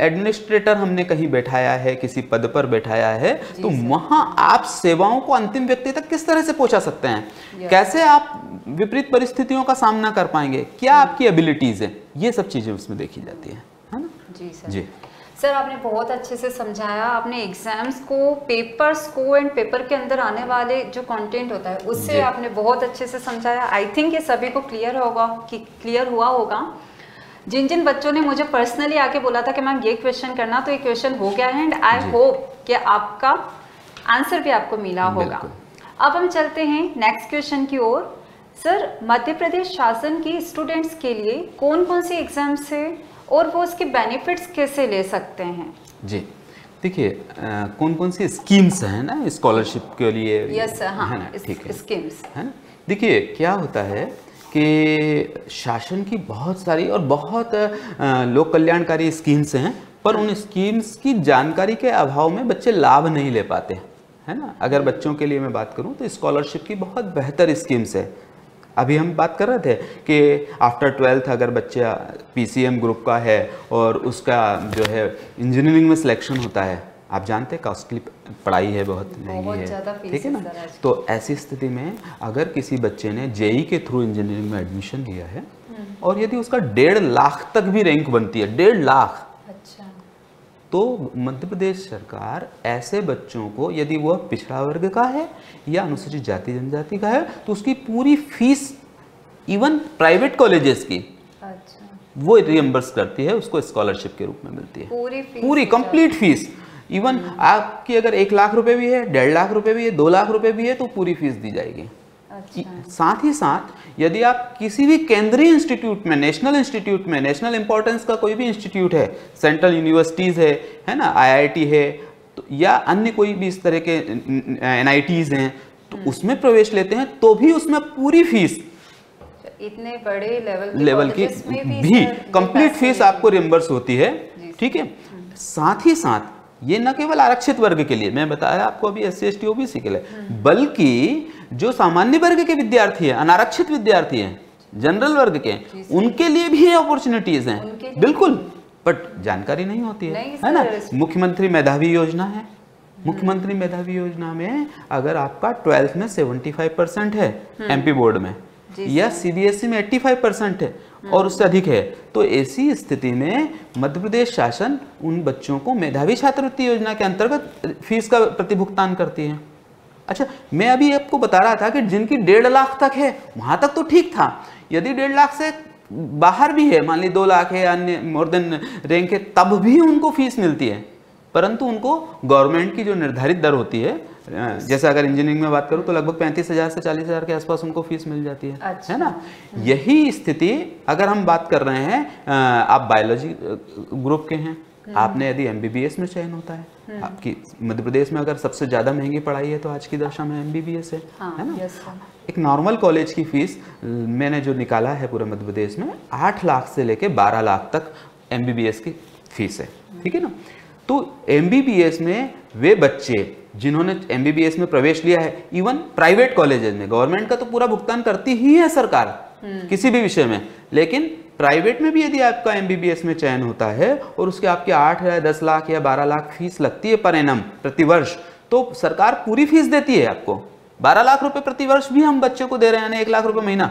एडमिनिस्ट्रेटर हमने कहीं बैठाया है किसी पद पर बैठाया है तो वहाँ आप सेवाओं को अंतिम व्यक्ति तक किस तरह से पहुँचा सकते हैं? कैसे आप विपरीत परिस्थितियों का सामना कर पाएँगे? क्या आपकी एबिलिटीज है? ये सब चीज़ें उसमें देखी जाती है है ना? जी सर। जी। सर आपने बहुत अच्छे से समझाया। आपने एग्ज़ाम्स को पेपर्स को एंड पेपर के अंदर आने वाले जो कंटेंट होता है उससे आपने बहुत अच्छे से समझाया। आई थिंक ये सभी को क्लियर होगा कि क्लियर हुआ होगा। जिन जिन बच्चों ने मुझे पर्सनली आके बोला था कि मैम ये क्वेश्चन करना तो ये क्वेश्चन हो गया है एंड आई होप कि आपका आंसर भी आपको मिला होगा। अब हम चलते हैं नेक्स्ट क्वेश्चन की ओर। सर मध्य प्रदेश शासन की स्टूडेंट्स के लिए कौन कौन सी एग्ज़ाम्स है और वो उसके बेनिफिट्स कैसे ले सकते हैं? जी देखिए कौन कौन सी स्कीम्स हैं ना स्कॉलरशिप के लिए? यस हाँ है ना? ठीक है। स्कीम्स है ना? देखिए क्या होता है कि शासन की बहुत सारी और बहुत लोक कल्याणकारी स्कीम्स हैं पर उन स्कीम्स की जानकारी के अभाव में बच्चे लाभ नहीं ले पाते है। ना? अगर बच्चों के लिए मैं बात करूँ तो स्कॉलरशिप की बहुत बेहतर स्कीम्स है। अभी हम बात कर रहे थे कि आफ्टर ट्वेल्थ अगर बच्चा पीसीएम ग्रुप का है और उसका जो है इंजीनियरिंग में सिलेक्शन होता है आप जानते हैं कॉस्टली पढ़ाई है बहुत महँगी है। ठीक है ना? तो ऐसी स्थिति में अगर किसी बच्चे ने जेई के थ्रू इंजीनियरिंग में एडमिशन लिया है और यदि उसका डेढ़ लाख तक भी रैंक बनती है डेढ़ लाख तो मध्य प्रदेश सरकार ऐसे बच्चों को यदि वह पिछड़ा वर्ग का है या अनुसूचित जाति जनजाति का है तो उसकी पूरी फ़ीस इवन प्राइवेट कॉलेजेस की अच्छा। वो रियम्बर्स करती है उसको स्कॉलरशिप के रूप में मिलती है। पूरी फ़ीस पूरी कंप्लीट फ़ीस। इवन आपकी अगर एक लाख रुपए भी है डेढ़ लाख रुपए भी है दो लाख रुपए भी है तो पूरी फ़ीस दी जाएगी। साथ ही साथ यदि आप किसी भी केंद्रीय इंस्टीट्यूट में नेशनल इंस्टीट्यूट में नेशनल इंपॉर्टेंस का कोई भी इंस्टीट्यूट है सेंट्रल यूनिवर्सिटीज़ है है ना आईआईटी है तो या अन्य कोई भी इस तरह के एन हैं तो उसमें प्रवेश लेते हैं तो भी उसमें पूरी फ़ीस इतने बड़े लेवल के लेवल की भी कंप्लीट फ़ीस आपको रिम्बर्स होती है ठीक है? साथ ही साथ ये न केवल आरक्षित वर्ग के लिए मैं बताया आपको अभी S C S T OBC के लिए बल्कि जो सामान्य वर्ग के विद्यार्थी है अनारक्षित विद्यार्थी है जनरल वर्ग के उनके लिए भी ये अपॉर्चुनिटीज़ हैं। बिल्कुल। बट जानकारी नहीं होती है है ना? मुख्यमंत्री मेधावी योजना है। मुख्यमंत्री मेधावी योजना में अगर आपका ट्वेल्थ में 75 परसेंट है एमपी बोर्ड में या सीबीएसई में 85 परसेंट है और उससे अधिक है तो ऐसी स्थिति में मध्य प्रदेश शासन उन बच्चों को मेधावी छात्रवृत्ति योजना के अंतर्गत फ़ीस का प्रतिभुगतान करती है। अच्छा मैं अभी आपको बता रहा था कि जिनकी डेढ़ लाख तक है वहाँ तक तो ठीक था। यदि डेढ़ लाख से बाहर भी है मान ली दो लाख है अन्य मोर देन रैंक है तब भी उनको फ़ीस मिलती है। परंतु उनको गवर्नमेंट की जो निर्धारित दर होती है जैसे अगर इंजीनियरिंग में बात करूँ तो लगभग पैंतीस हज़ार से चालीस हज़ार के आसपास उनको फ़ीस मिल जाती है अच्छा। है ना? यही स्थिति अगर हम बात कर रहे हैं आप बायोलॉजी ग्रुप के हैं आपने यदि एमबीबीएस में चयन होता है आपकी मध्य प्रदेश में अगर सबसे ज़्यादा महँगी पढ़ाई है तो आज की दशा में एमबीबीएस है हाँ है ना? यस एक नॉर्मल कॉलेज की फ़ीस मैंने जो निकाला है पूरे मध्य प्रदेश में आठ लाख से लेके बारह लाख तक एमबीबीएस की फ़ीस है ठीक है ना? तो एमबीबीएस में वे बच्चे जिन्होंने एमबीबीएस में प्रवेश लिया है इवन प्राइवेट कॉलेजेस में गवर्नमेंट का तो पूरा भुगतान करती ही है सरकार किसी भी विषय में लेकिन प्राइवेट में भी यदि आपका एमबीबीएस में चयन होता है और उसके आपके आठ या दस लाख या बारह लाख फ़ीस लगती है पर एनम प्रतिवर्ष तो सरकार पूरी फ़ीस देती है आपको। बारह लाख रुपए प्रतिवर्ष भी हम बच्चों को दे रहे हैं एक लाख रुपए महीना।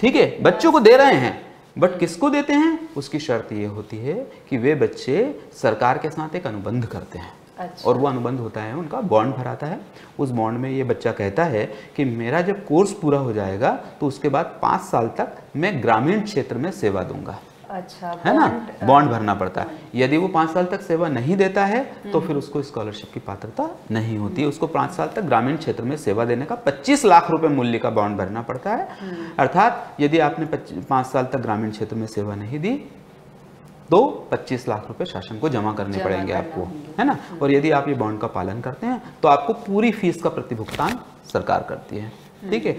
ठीक है, बच्चों को दे रहे हैं बट किसको देते हैं? उसकी शर्त ये होती है कि वे बच्चे सरकार के साथ एक अनुबंध करते हैं। अच्छा। और वो अनुबंध होता है उनका बॉन्ड भराता है। उस बॉन्ड में ये बच्चा कहता है कि मेरा जब कोर्स पूरा हो जाएगा तो उसके बाद पाँच साल तक मैं ग्रामीण क्षेत्र में सेवा दूँगा। अच्छा है ना? बॉन्ड भरना पड़ता है। यदि वो पाँच साल तक सेवा नहीं देता है तो फिर उसको स्कॉलरशिप की पात्रता नहीं होती। है उसको पाँच साल तक ग्रामीण क्षेत्र में सेवा देने का 25 लाख रुपए मूल्य का बॉन्ड भरना पड़ता है। अर्थात यदि आपने पाँच साल तक ग्रामीण क्षेत्र में सेवा नहीं दी तो 25 लाख रुपए शासन को जमा करने जमा पड़ेंगे आपको है ना? और यदि आप ये बॉन्ड का पालन करते हैं तो आपको पूरी फ़ीस का प्रतिभुगतान सरकार करती है ठीक है?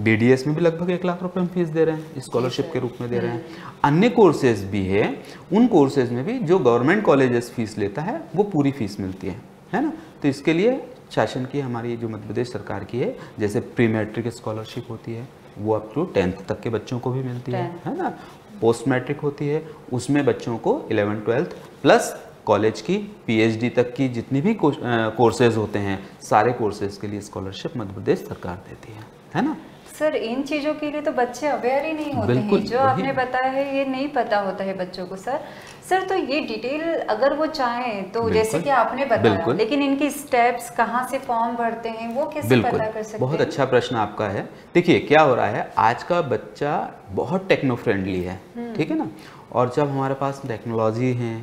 बीडीएस में भी लगभग एक लाख रुपए हम फ़ीस दे रहे हैं स्कॉलरशिप के रूप में दे रहे हैं। अन्य कोर्सेज भी है उन कोर्सेज में भी जो गवर्नमेंट कॉलेजेस फ़ीस लेता है वो पूरी फ़ीस मिलती है है ना? तो इसके लिए शासन की हमारी जो मध्य प्रदेश सरकार की है जैसे प्री मैट्रिक स्कॉलरशिप होती है वो अप टू टेंथ तक के बच्चों को भी मिलती है है ना? पोस्ट मैट्रिक होती है, उसमें बच्चों को इलेवन ट्वेल्थ प्लस कॉलेज की पीएचडी तक की जितनी भी कोर्सेज होते हैं, सारे कोर्सेज के लिए स्कॉलरशिप मध्य प्रदेश सरकार देती है है ना? सर इन चीज़ों के लिए तो बच्चे अवेयर ही नहीं होते हैं। जो आपने बताया है ये नहीं पता होता है बच्चों को सर। सर तो ये डिटेल अगर वो चाहें तो जैसे कि आपने बताया लेकिन इनकी स्टेप्स कहाँ से फॉर्म भरते हैं वो कैसे पता कर सकते बहुत अच्छा प्रश्न आपका है। देखिए क्या हो रहा है आज का बच्चा बहुत टेक्नो फ्रेंडली है ठीक है ना? और जब हमारे पास टेक्नोलॉजी है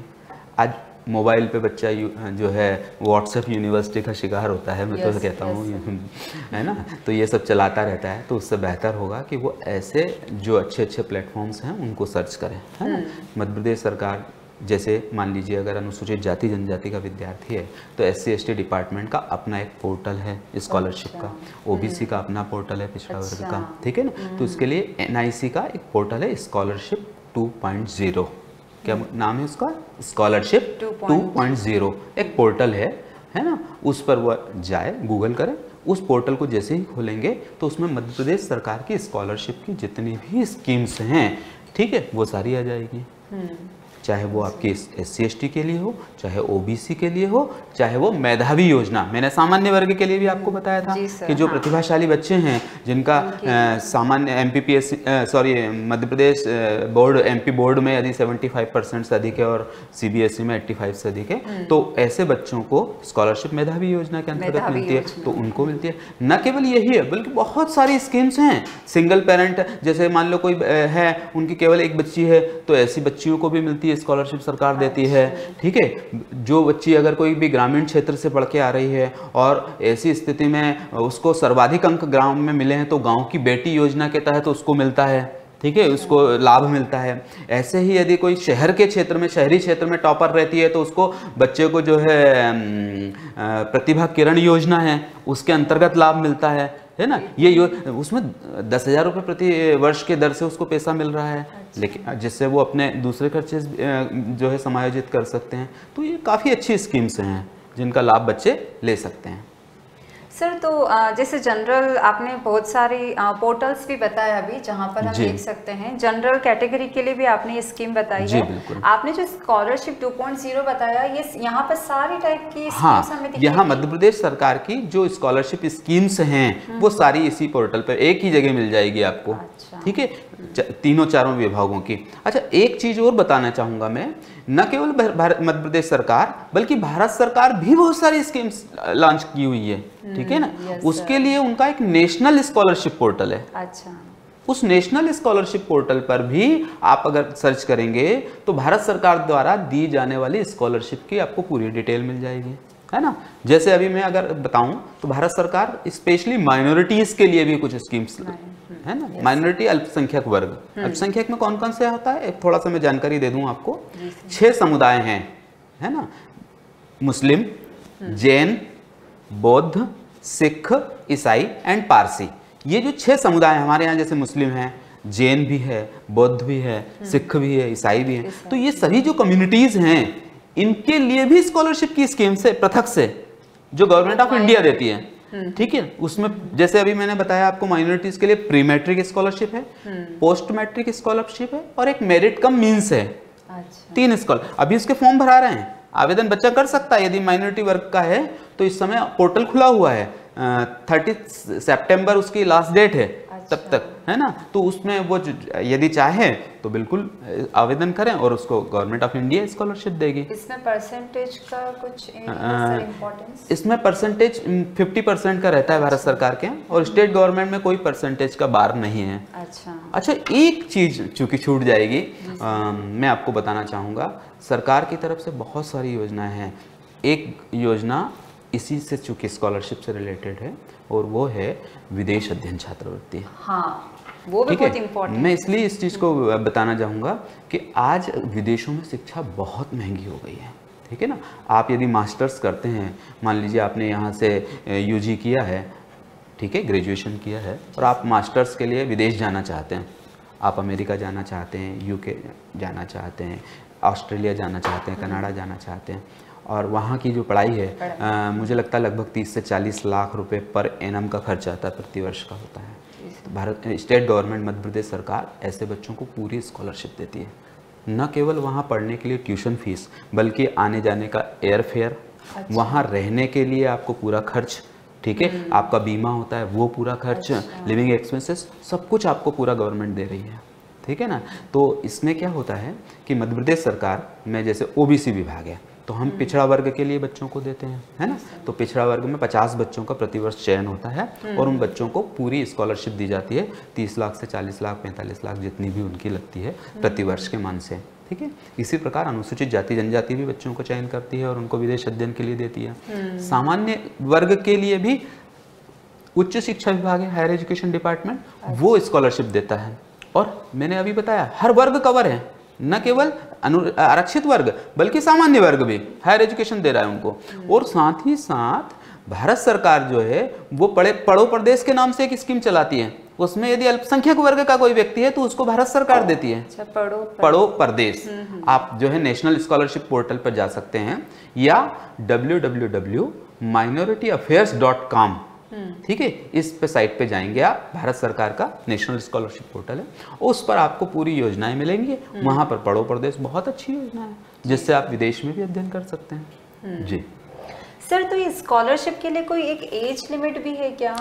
आज मोबाइल पे बच्चा यू- जो है व्हाट्सएप यूनिवर्सिटी का शिकार होता है मैं Yes, तो कहता हूँ है ना तो ये सब चलाता रहता है तो उससे बेहतर होगा कि वो ऐसे जो अच्छे अच्छे प्लेटफॉर्म्स हैं उनको सर्च करें है ना मध्य प्रदेश सरकार जैसे मान लीजिए अगर अनुसूचित जाति जनजाति का विद्यार्थी है तो एस सी डिपार्टमेंट का अपना एक पोर्टल है स्कॉलरशिप अच्छा। का ओबीसी का अपना पोर्टल है पिछड़ा अच्छा। वर्ग का। ठीक है ना तो उसके लिए एनआईसी का एक पोर्टल है स्कॉलरशिप 2.0 क्या नाम है उसका? स्कॉलरशिप 2.0 2.0 एक पोर्टल है है ना? उस पर वह जाए गूगल करें उस पोर्टल को जैसे ही खोलेंगे तो उसमें मध्य प्रदेश सरकार की स्कॉलरशिप की जितनी भी स्कीम्स हैं ठीक है वो सारी आ जाएगी। चाहे वो आपके एस सी के लिए हो चाहे ओबीसी के लिए हो चाहे वो मेधावी योजना। मैंने सामान्य वर्ग के लिए भी आपको बताया था कि जो हाँ। प्रतिभाशाली बच्चे हैं जिनका सामान्य M P sorry Madhya Pradesh board M P board में यदि 75 परसेंट से अधिक है और सी बी एस ई में 85 से अधिक है तो ऐसे बच्चों को स्कॉलरशिप मेधावी योजना के अंतर्गत मिलती है तो उनको मिलती है। न केवल यही है बल्कि बहुत सारी स्कीम्स हैं। सिंगल पेरेंट जैसे मान लो कोई है उनकी केवल एक बच्ची है तो ऐसी बच्चियों को भी मिलती है। स्कॉलरशिप सरकार देती है ठीक है? जो बच्ची अगर कोई भी ग्रामीण क्षेत्र से पढ़ के आ रही है और ऐसी स्थिति में उसको सर्वाधिक अंक ग्राम में मिले हैं तो गाँव की बेटी योजना के तहत उसको मिलता है ठीक है? उसको लाभ मिलता है। ऐसे ही यदि कोई शहर के क्षेत्र में शहरी क्षेत्र में टॉपर रहती है तो उसको बच्चे को जो है प्रतिभा किरण योजना है उसके अंतर्गत लाभ मिलता है। है ना? ये यो, उसमें दस हज़ार रुपये प्रति वर्ष के दर से उसको पैसा मिल रहा है। अच्छा। लेकिन जिससे वो अपने दूसरे खर्चे जो है समायोजित कर सकते हैं। तो ये काफ़ी अच्छी स्कीम्स हैं जिनका लाभ बच्चे ले सकते हैं। सर तो जैसे जनरल आपने बहुत सारी पोर्टल्स भी बताया अभी जहाँ पर हम देख सकते हैं। जनरल कैटेगरी के लिए भी आपने ये स्कीम बताई जी, है। आपने जो स्कॉलरशिप 2.0 बताया ये यहाँ पर सारी टाइप की हाँ यहाँ मध्य प्रदेश सरकार की जो स्कॉलरशिप स्कीम्स हैं वो सारी इसी पोर्टल पर एक ही जगह मिल जाएगी आपको। अच्छा। ठीक है? तीनों चारों विभागों की। अच्छा एक चीज़ और बताना चाहूँगा मैं न केवल मध्य प्रदेश सरकार बल्कि भारत सरकार भी बहुत सारी स्कीम्स लॉन्च की हुई है। ठीक है ना? उसके लिए उनका एक नेशनल स्कॉलरशिप पोर्टल है। अच्छा। उस नेशनल स्कॉलरशिप पोर्टल पर भी आप अगर सर्च करेंगे तो भारत सरकार द्वारा दी जाने वाली स्कॉलरशिप की आपको पूरी डिटेल मिल जाएगी। है ना? जैसे अभी मैं अगर बताऊँ तो भारत सरकार स्पेशली माइनॉरिटीज के लिए भी कुछ स्कीम्स है ना? माइनॉरिटी अल्पसंख्यक वर्ग। अल्पसंख्यक में कौन कौन से होता है? एक थोड़ा सा मैं जानकारी दे दूँ आपको। छह समुदाय हैं है ना? मुस्लिम जैन बौद्ध सिख ईसाई एंड पारसी। ये जो छह समुदाय हमारे यहाँ जैसे मुस्लिम हैं जैन भी है बौद्ध भी है सिख भी है ईसाई भी है तो ये सभी जो कम्युनिटीज हैं इनके लिए भी स्कॉलरशिप की स्कीम से पृथक से जो गवर्नमेंट ऑफ़ इंडिया देती है। ठीक है? उसमें जैसे अभी मैंने बताया आपको माइनॉरिटीज के लिए प्री मैट्रिक स्कॉलरशिप है पोस्ट मैट्रिक स्कॉलरशिप है और एक मेरिट कम मीन्स है। अच्छा। तीन स्कॉलर अभी उसके फॉर्म भरा रहे हैं। आवेदन बच्चा कर सकता है यदि माइनॉरिटी वर्ग का है तो इस समय पोर्टल खुला हुआ है। थर्टी सेप्टेम्बर उसकी लास्ट डेट है। तब तक है ना? तो उसमें वो यदि चाहे तो बिल्कुल आवेदन करें और उसको गवर्नमेंट ऑफ़ इंडिया स्कॉलरशिप देगी। इसमें परसेंटेज का कुछ इम्पोर्टेंस इसमें परसेंटेज 50 परसेंट का रहता है भारत सरकार के और स्टेट गवर्नमेंट में कोई परसेंटेज का बार नहीं है। अच्छा। अच्छा एक चीज़ चूँकि छूट जाएगी अम, मैं आपको बताना चाहूँगा सरकार की तरफ़ से बहुत सारी योजनाएँ हैं। एक योजना इसी से चूँकि स्कॉलरशिप से रिलेटेड है और वो है विदेश अध्ययन छात्रवृत्ति। हाँ वो भी बहुत इम्पोर्टेंट मैं इसलिए इस चीज़ को बताना चाहूँगा कि आज विदेशों में शिक्षा बहुत महँगी हो गई है। ठीक है ना? आप यदि मास्टर्स करते हैं मान लीजिए आपने यहाँ से यूजी किया है ठीक है? ग्रेजुएशन किया है और आप मास्टर्स के लिए विदेश जाना चाहते हैं। आप अमेरिका जाना चाहते हैं यूके जाना चाहते हैं ऑस्ट्रेलिया जाना चाहते हैं कनाडा जाना चाहते हैं। और वहाँ की जो पढ़ाई है अ, मुझे लगता है लगभग 30 से 40 लाख रुपए पर एनम का खर्च आता है प्रतिवर्ष का होता है। तो भारत स्टेट गवर्नमेंट मध्य प्रदेश सरकार ऐसे बच्चों को पूरी स्कॉलरशिप देती है। न केवल वहाँ पढ़ने के लिए ट्यूशन फ़ीस बल्कि आने जाने का एयर फेयर अच्छा। वहाँ रहने के लिए आपको पूरा खर्च ठीक है? आपका बीमा होता है वो पूरा खर्च अच्छा। लिविंग एक्सपेंसेस सब कुछ आपको पूरा गवर्नमेंट दे रही है ठीक है ना? तो इसमें क्या होता है कि मध्य प्रदेश सरकार में जैसे ओबीसी विभाग है तो हम पिछड़ा वर्ग के लिए बच्चों को देते हैं है ना? तो पिछड़ा वर्ग में 50 बच्चों का प्रतिवर्ष चयन होता है और उन बच्चों को पूरी स्कॉलरशिप दी जाती है। 30 लाख से 40 लाख 45 लाख जितनी भी उनकी लगती है प्रतिवर्ष के मान से ठीक है? इसी प्रकार अनुसूचित जाति जनजाति भी बच्चों को चयन करती है और उनको विदेश अध्ययन के लिए देती है। सामान्य वर्ग के लिए भी उच्च शिक्षा विभाग है हायर एजुकेशन डिपार्टमेंट वो स्कॉलरशिप देता है। और मैंने अभी बताया हर वर्ग कवर है। न केवल आरक्षित वर्ग बल्कि सामान्य वर्ग भी हायर एजुकेशन दे रहा है उनको। और साथ ही साथ भारत सरकार जो है वो पड़े पढ़ो प्रदेश के नाम से एक स्कीम चलाती है। उसमें यदि अल्पसंख्यक वर्ग का कोई व्यक्ति है तो उसको भारत सरकार देती है। अच्छा पढ़ो पढ़ो। पढ़ो परदेश। आप जो है नेशनल स्कॉलरशिप पोर्टल पर जा सकते हैं या www.minorityAffairs.com ठीक है? इस पे साइट पे जाएँगे आप भारत सरकार का नेशनल स्कॉलरशिप पोर्टल है। उस पर आपको पूरी योजनाएँ मिलेंगी। वहाँ पर पढ़ो प्रदेश बहुत अच्छी योजना है जिससे आप विदेश में भी अध्ययन कर सकते हैं। जी। सर तो ये स्कॉलरशिप के लिए कोई एक एज लिमिट भी है क्या?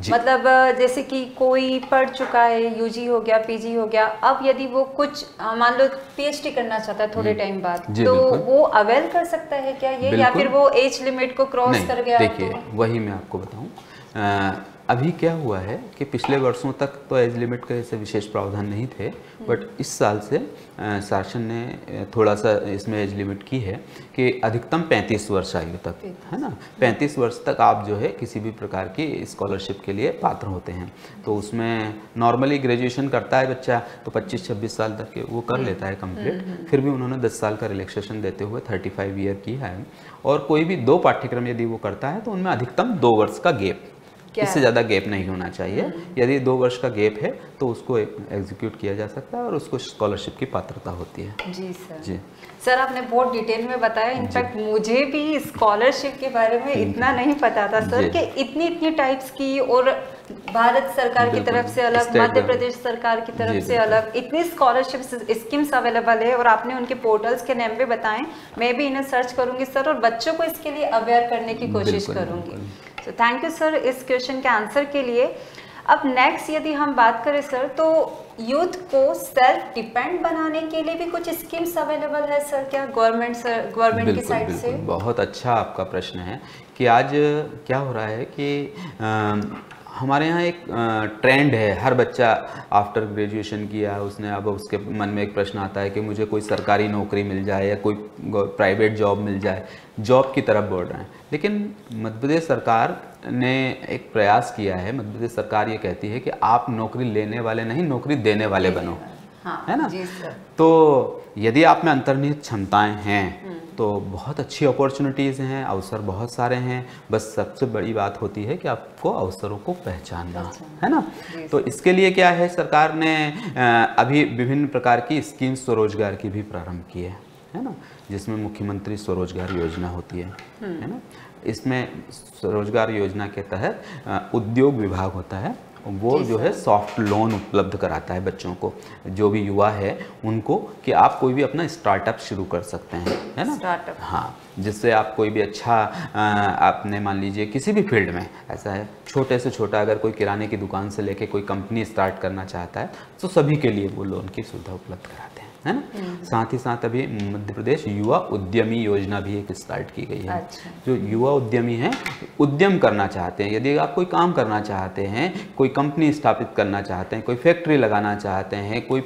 मतलब जैसे कि कोई पढ़ चुका है यूजी हो गया पीजी हो गया अब यदि वो कुछ मान लो पीएचडी करना चाहता है थोड़े टाइम बाद तो वो अवेल कर सकता है क्या? ये या फिर वो एज लिमिट को क्रॉस कर गया देखिए तो? वही मैं आपको बताऊँ। अ, अभी क्या हुआ है कि पिछले वर्षों तक तो एज लिमिट का ऐसे विशेष प्रावधान नहीं थे बट इस साल से शासन ने थोड़ा सा इसमें एज लिमिट की है कि अधिकतम 35 वर्ष आयु तक है ना? 35 वर्ष तक आप जो है किसी भी प्रकार की स्कॉलरशिप के लिए पात्र होते हैं। तो उसमें नॉर्मली ग्रेजुएशन करता है बच्चा तो 25-26 साल तक वो कर लेता है कंप्लीट। फिर भी उन्होंने 10 साल का रिलैक्सेशन देते हुए 35 ईयर की है। और कोई भी दो पाठ्यक्रम यदि वो करता है तो उनमें अधिकतम दो वर्ष का गेप। क्या इससे ज़्यादा गैप नहीं होना चाहिए। यदि दो वर्ष का गैप है तो उसको एग्जीक्यूट किया जा सकता है और उसको स्कॉलरशिप की पात्रता होती है। जी सर जी। सर आपने बहुत डिटेल में बताया। इनफैक्ट मुझे भी स्कॉलरशिप के बारे में इतना नहीं पता था सर कि इतनी इतनी टाइप्स की और भारत सरकार की तरफ़ से अलग मध्य प्रदेश सरकार की तरफ़ से अलग इतनी स्कॉलरशिप स्कीम्स अवेलेबल है और आपने उनके पोर्टल्स के नेम भी बताएँ। मैं भी इन्हें सर्च करूँगी सर और बच्चों को इसके लिए अवेयर करने की कोशिश करूँगी। तो थैंक यू सर इस क्वेश्चन के आंसर के लिए। अब नेक्स्ट यदि हम बात करें सर तो यूथ को सेल्फ डिपेंड बनाने के लिए भी कुछ स्कीम्स अवेलेबल है सर क्या गवर्नमेंट सर गवर्नमेंट की साइड से? बहुत अच्छा आपका प्रश्न है कि आज क्या हो रहा है कि हमारे यहाँ एक ट्रेंड है। हर बच्चा आफ्टर ग्रेजुएशन किया उसने अब उसके मन में एक प्रश्न आता है कि मुझे कोई सरकारी नौकरी मिल जाए या कोई प्राइवेट जॉब मिल जाए। जॉब की तरफ़ बढ़ रहे हैं। लेकिन मध्य प्रदेश सरकार ने एक प्रयास किया है। मध्य प्रदेश सरकार ये कहती है कि आप नौकरी लेने वाले नहीं नौकरी देने वाले बनो। हाँ है ना? जी सर तो यदि आप में अंतर्निहित क्षमताएँ हैं तो बहुत अच्छी अपॉर्चुनिटीज़ हैं अवसर बहुत सारे हैं। बस सबसे बड़ी बात होती है कि आपको अवसरों को पहचानना है ना? तो इसके लिए क्या है सरकार ने अभी विभिन्न प्रकार की स्कीम स्वरोजगार की भी प्रारंभ की है है ना? जिसमें मुख्यमंत्री स्वरोजगार योजना होती है है ना? इसमें स्वरोजगार योजना के तहत उद्योग विभाग होता है वो जो है सॉफ्ट लोन उपलब्ध कराता है बच्चों को। जो भी युवा है उनको कि आप कोई भी अपना स्टार्टअप शुरू कर सकते हैं है ना? स्टार्टअप हाँ जिससे आप कोई भी अच्छा आपने मान लीजिए किसी भी फ़ील्ड में ऐसा है छोटे से छोटा अगर कोई किराने की दुकान से लेके कोई कंपनी स्टार्ट करना चाहता है तो सभी के लिए वो लोन की सुविधा उपलब्ध कराते हैं। है ना? साथ ही साथ अभी मध्य प्रदेश युवा उद्यमी योजना भी एक स्टार्ट की गई है। अच्छा। जो युवा उद्यमी हैं उद्यम करना चाहते हैं। यदि आप कोई काम करना चाहते हैं कोई कंपनी स्थापित करना चाहते हैं कोई फैक्ट्री लगाना चाहते हैं कोई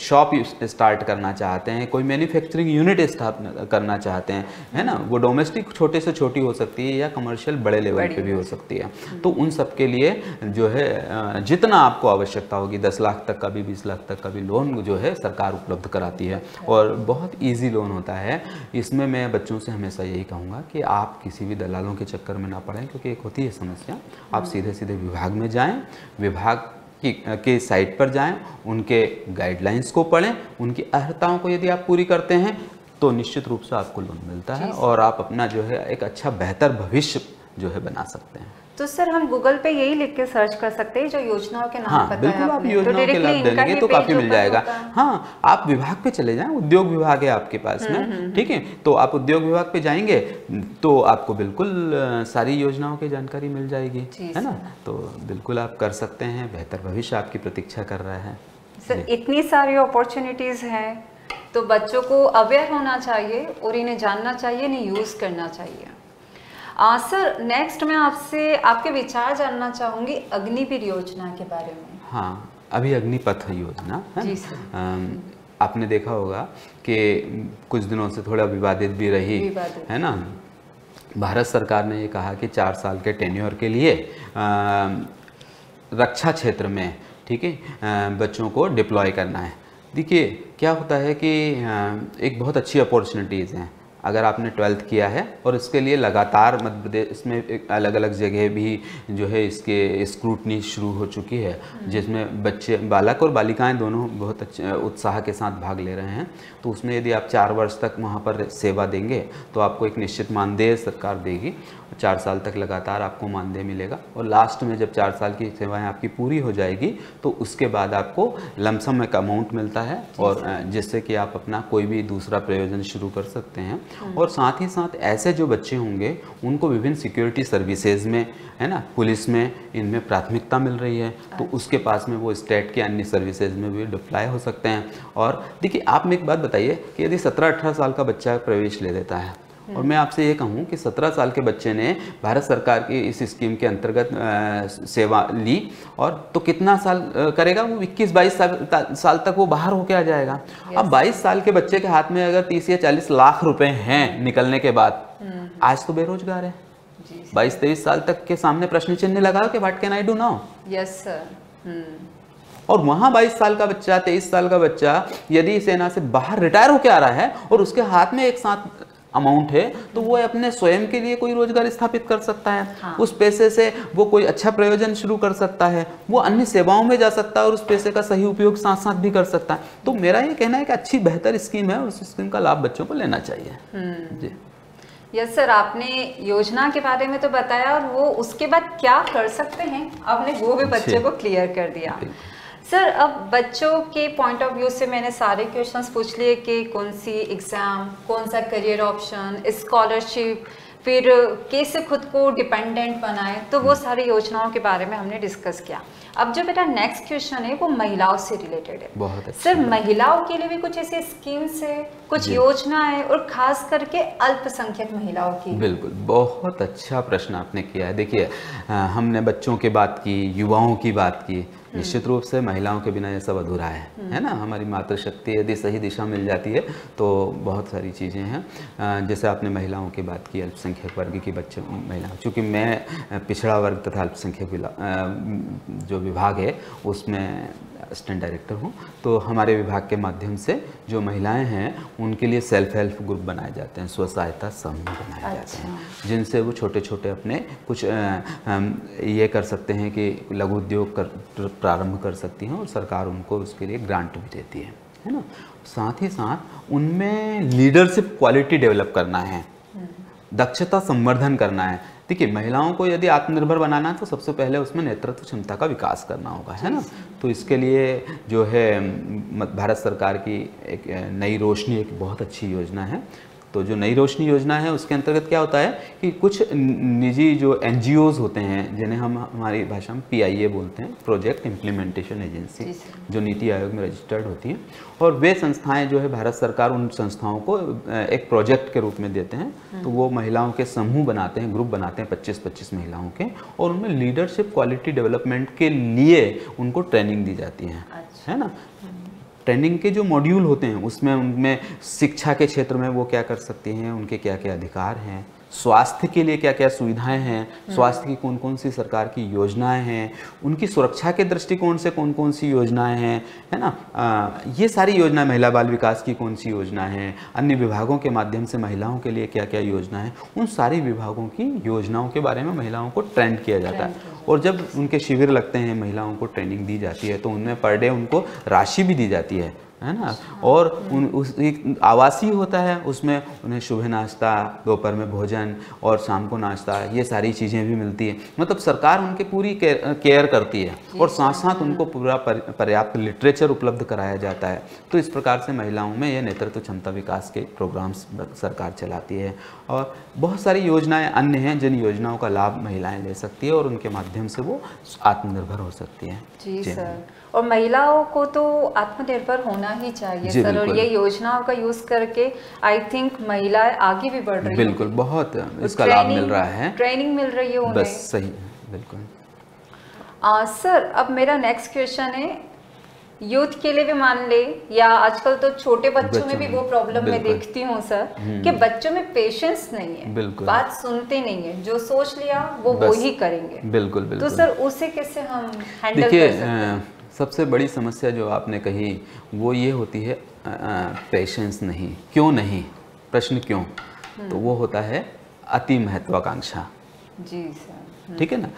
शॉप स्टार्ट करना चाहते हैं कोई मैन्युफैक्चरिंग यूनिट स्थापित करना चाहते हैं है ना? वो डोमेस्टिक छोटे से छोटी हो सकती है या कमर्शियल बड़े लेवल पे भी हो सकती है। तो उन सब के लिए जो है जितना आपको आवश्यकता होगी दस लाख तक का भी बीस लाख तक का भी लोन जो है सरकार उपलब्ध कराती है और बहुत इजी लोन होता है। इसमें मैं बच्चों से हमेशा यही कहूँगा कि आप किसी भी दलालों के चक्कर में ना पड़ें क्योंकि एक होती है समस्या। आप सीधे सीधे विभाग में जाएँ विभाग की के साइट पर जाएँ उनके गाइडलाइंस को पढ़ें उनकी अर्हताओं को यदि आप पूरी करते हैं तो निश्चित रूप से आपको लोन मिलता है और आप अपना जो है एक अच्छा बेहतर भविष्य जो है बना सकते हैं। तो सर हम गूगल पे यही लिख के सर्च कर सकते हैं जो योजनाओं के नाम हाँ बताया बिल्कुल आप। तो योजनाओं के लाभ देंगे तो काफ़ी मिल जाएगा। हाँ आप विभाग पे चले जाएँ उद्योग विभाग है आपके पास में ठीक है? तो आप उद्योग विभाग पे जाएँगे तो आपको बिल्कुल सारी योजनाओं की जानकारी मिल जाएगी है ना? तो बिल्कुल आप कर सकते हैं बेहतर भविष्य आपकी प्रतीक्षा कर रहा है। सर इतनी सारी अपॉर्चुनिटीज़ हैं तो बच्चों को अवेयर होना चाहिए और इन्हें जानना चाहिए इन्हें यूज़ करना चाहिए। आ, सर नेक्स्ट मैं आपसे आपके विचार जानना चाहूँगी अग्निवीर योजना के बारे में। हाँ अभी अग्निपथ योजना है? जी सर। अम, आपने देखा होगा कि कुछ दिनों से थोड़ा विवादित भी रही विवादित। है ना? भारत सरकार ने ये कहा कि चार साल के टेन्योर के लिए अम, रक्षा क्षेत्र में ठीक है बच्चों को डिप्लॉय करना है। देखिए क्या होता है कि एक बहुत अच्छी अपॉर्चुनिटीज़ हैं। अगर आपने ट्वेल्थ किया है और इसके लिए लगातार मध्य प्रदेश में अलग अलग जगह भी जो है इसके स्क्रूटनी शुरू हो चुकी है, जिसमें बच्चे, बालक और बालिकाएँ दोनों बहुत अच्छे, उत्साह के साथ भाग ले रहे हैं तो उसमें यदि आप चार वर्ष तक वहाँ पर सेवा देंगे तो आपको एक निश्चित मानदेय सरकार देगी चार साल तक लगातार आपको मानदेय मिलेगा और लास्ट में जब चार साल की सेवाएँ आपकी पूरी हो जाएगी तो उसके बाद आपको लमसम एक अमाउंट मिलता है और जिससे कि आप अपना कोई भी दूसरा प्रयोजन शुरू कर सकते हैं। और साथ ही साथ ऐसे जो बच्चे होंगे उनको विभिन्न सिक्योरिटी सर्विसेज़ में है ना पुलिस में इनमें प्राथमिकता मिल रही है। तो अच्छा। उसके पास में वो स्टेट के अन्य सर्विसेज़ में भी डिप्लाई हो सकते हैं। और देखिए आप में एक बात बताइए कि यदि सत्रह अठारह साल का बच्चा प्रवेश ले देता है और मैं आपसे ये कहूँ कि 17 साल के बच्चे ने भारत सरकार की इस स्कीम के अंतर्गत सेवा ली। और तो कितना साल करेगा वो? 21-22 साल, साल तक वो बाहर होके आ जाएगा। अब 22 साल के बच्चे के हाथ में अगर 30 या 40 लाख रुपए हैं निकलने के बाद हम्म। आज तो बेरोजगार है। बाईस तेईस साल तक के सामने प्रश्न चिन्ह लगा कि what can I do now yes और वहाँ 22 साल का बच्चा 23 साल का बच्चा यदि सेना से बाहर रिटायर होकर आ रहा है और उसके हाथ में एक साथ अमाउंट है तो वो अपने स्वयं के लिए कोई रोज़गार स्थापित कर सकता है। हाँ। उस पैसे से वो कोई अच्छा प्रयोजन शुरू कर सकता है। वो अन्य सेवाओं में जा सकता है और उस पैसे का सही उपयोग साथ साथ भी कर सकता है। तो मेरा ये कहना है कि अच्छी बेहतर स्कीम है और उस स्कीम का लाभ बच्चों को लेना चाहिए। हम्म। जी। यस सर आपने योजना के बारे में तो बताया और वो उसके बाद क्या कर सकते हैं? आपने वो भी बच्चे को क्लियर कर दिया। सर अब बच्चों के पॉइंट ऑफ़ व्यू से मैंने सारे क्वेश्चंस पूछ लिए कि कौन सी एग्ज़ाम कौन सा करियर ऑप्शन स्कॉलरशिप फिर कैसे खुद को डिपेंडेंट बनाए? तो वो सारी योजनाओं के बारे में हमने डिस्कस किया। अब जो बेटा नेक्स्ट क्वेश्चन है वो महिलाओं से रिलेटेड है। बहुत अच्छा सर महिलाओं के लिए भी कुछ ऐसी स्कीम्स है कुछ योजना है और खास करके अल्पसंख्यक महिलाओं की। बिल्कुल बहुत अच्छा प्रश्न आपने किया है। देखिए हमने बच्चों की बात की युवाओं की बात की निश्चित रूप से महिलाओं के बिना ये सब अधूरा है है ना? हमारी मातृशक्ति यदि सही दिशा मिल जाती है तो बहुत सारी चीज़ें हैं। जैसे आपने महिलाओं की बात की अल्पसंख्यक वर्ग की बच्चे महिलाओं चूँकि मैं पिछड़ा वर्ग तथा अल्पसंख्यक जो विभाग है उसमें असिस्टेंट डायरेक्टर हूँ तो हमारे विभाग के माध्यम से जो महिलाएँ हैं उनके लिए सेल्फ हेल्प ग्रुप बनाए जाते हैं स्व सहायता समूह बनाए अच्छा। जाते हैं जिनसे वो छोटे छोटे अपने कुछ ये कर सकते हैं कि लघु उद्योग कर प्रारंभ कर सकती हैं और सरकार उनको उसके लिए ग्रांट भी देती है है ना साथ ही साथ उनमें लीडरशिप क्वालिटी डेवलप करना है हम्म। दक्षता संवर्धन करना है देखिए महिलाओं को यदि आत्मनिर्भर बनाना है तो सबसे पहले उसमें नेतृत्व क्षमता का विकास करना होगा है ना? तो इसके लिए जो है भारत सरकार की एक नई रोशनी एक बहुत अच्छी योजना है। तो जो नई रोशनी योजना है उसके अंतर्गत क्या होता है कि कुछ निजी जो एन होते हैं जिन्हें हम हमारी भाषा में पीआईए बोलते हैं प्रोजेक्ट इम्प्लीमेंटेशन एजेंसी जो नीति आयोग में रजिस्टर्ड होती हैं और वे संस्थाएँ जो है भारत सरकार उन संस्थाओं को एक प्रोजेक्ट के रूप में देते हैं। तो वो महिलाओं के समूह बनाते हैं ग्रुप बनाते हैं 25-25 महिलाओं के और उनमें लीडरशिप क्वालिटी डेवलपमेंट के लिए उनको ट्रेनिंग दी जाती है। अच्छा। है ना? ट्रेनिंग के जो मॉड्यूल होते हैं उसमें उनमें शिक्षा के क्षेत्र में वो क्या कर सकती हैं उनके क्या क्या अधिकार हैं स्वास्थ्य के लिए क्या क्या सुविधाएँ हैं हम्म। स्वास्थ्य की कौन कौन सी सरकार की योजनाएँ हैं उनकी सुरक्षा के दृष्टिकोण से कौन कौन सी योजनाएँ हैं है ना आ, ये सारी योजना महिला बाल विकास की कौन सी योजना है अन्य विभागों के माध्यम से महिलाओं के लिए क्या क्या योजना है उन सारी विभागों की योजनाओं के बारे में महिलाओं को ट्रेंड किया जाता है और जब उनके शिविर लगते हैं, महिलाओं को ट्रेनिंग दी जाती है तो उनमें पर डे उनको राशि भी दी जाती है। है ना? और उन उस एक आवासीय होता है उसमें उन्हें सुबह नाश्ता दोपहर में भोजन और शाम को नाश्ता ये सारी चीज़ें भी मिलती है। मतलब सरकार उनके पूरी केयर, केयर करती है और साथ साथ उनको पूरा पर्याप्त लिटरेचर उपलब्ध कराया जाता है। तो इस प्रकार से महिलाओं में ये नेतृत्व क्षमता विकास के प्रोग्राम्स सरकार चलाती है। और बहुत सारी योजनाएँ अन्य हैं जिन योजनाओं का लाभ महिलाएँ ले सकती है और उनके माध्यम से वो आत्मनिर्भर हो सकती हैं। जी, जी। सर। और महिलाओं को तो आत्मनिर्भर होना ही चाहिए। सर और ये योजनाओं का यूज़ करके आई थिंक महिलाएँ आगे भी बढ़ रही बिल्कुल बहुत इसका लाभ मिल रहा है। ट्रेनिंग मिल रही है उन्हें। बस सही बिल्कुल। आ, सर अब मेरा नेक्स्ट क्वेश्चन है। यूथ के लिए भी मान ले या आजकल तो छोटे बच्चों बच्चों में भी वो प्रॉब्लम मैं देखती हूँ सर हम्म। कि बच्चों में पेशेंस नहीं है। बिल्कुल। बात सुनते नहीं है। जो सोच लिया वो वो ही करेंगे। बिल्कुल बिल्कुल। तो सर उसे कैसे हम हैंडल कर सकते हैं? सबसे बड़ी समस्या जो आपने कही वो ये होती है पेशेंस नहीं। क्यों नहीं? प्रश्न क्यों? तो वो होता है अति महत्वाकांक्षा। जी सर। ठीक है ना?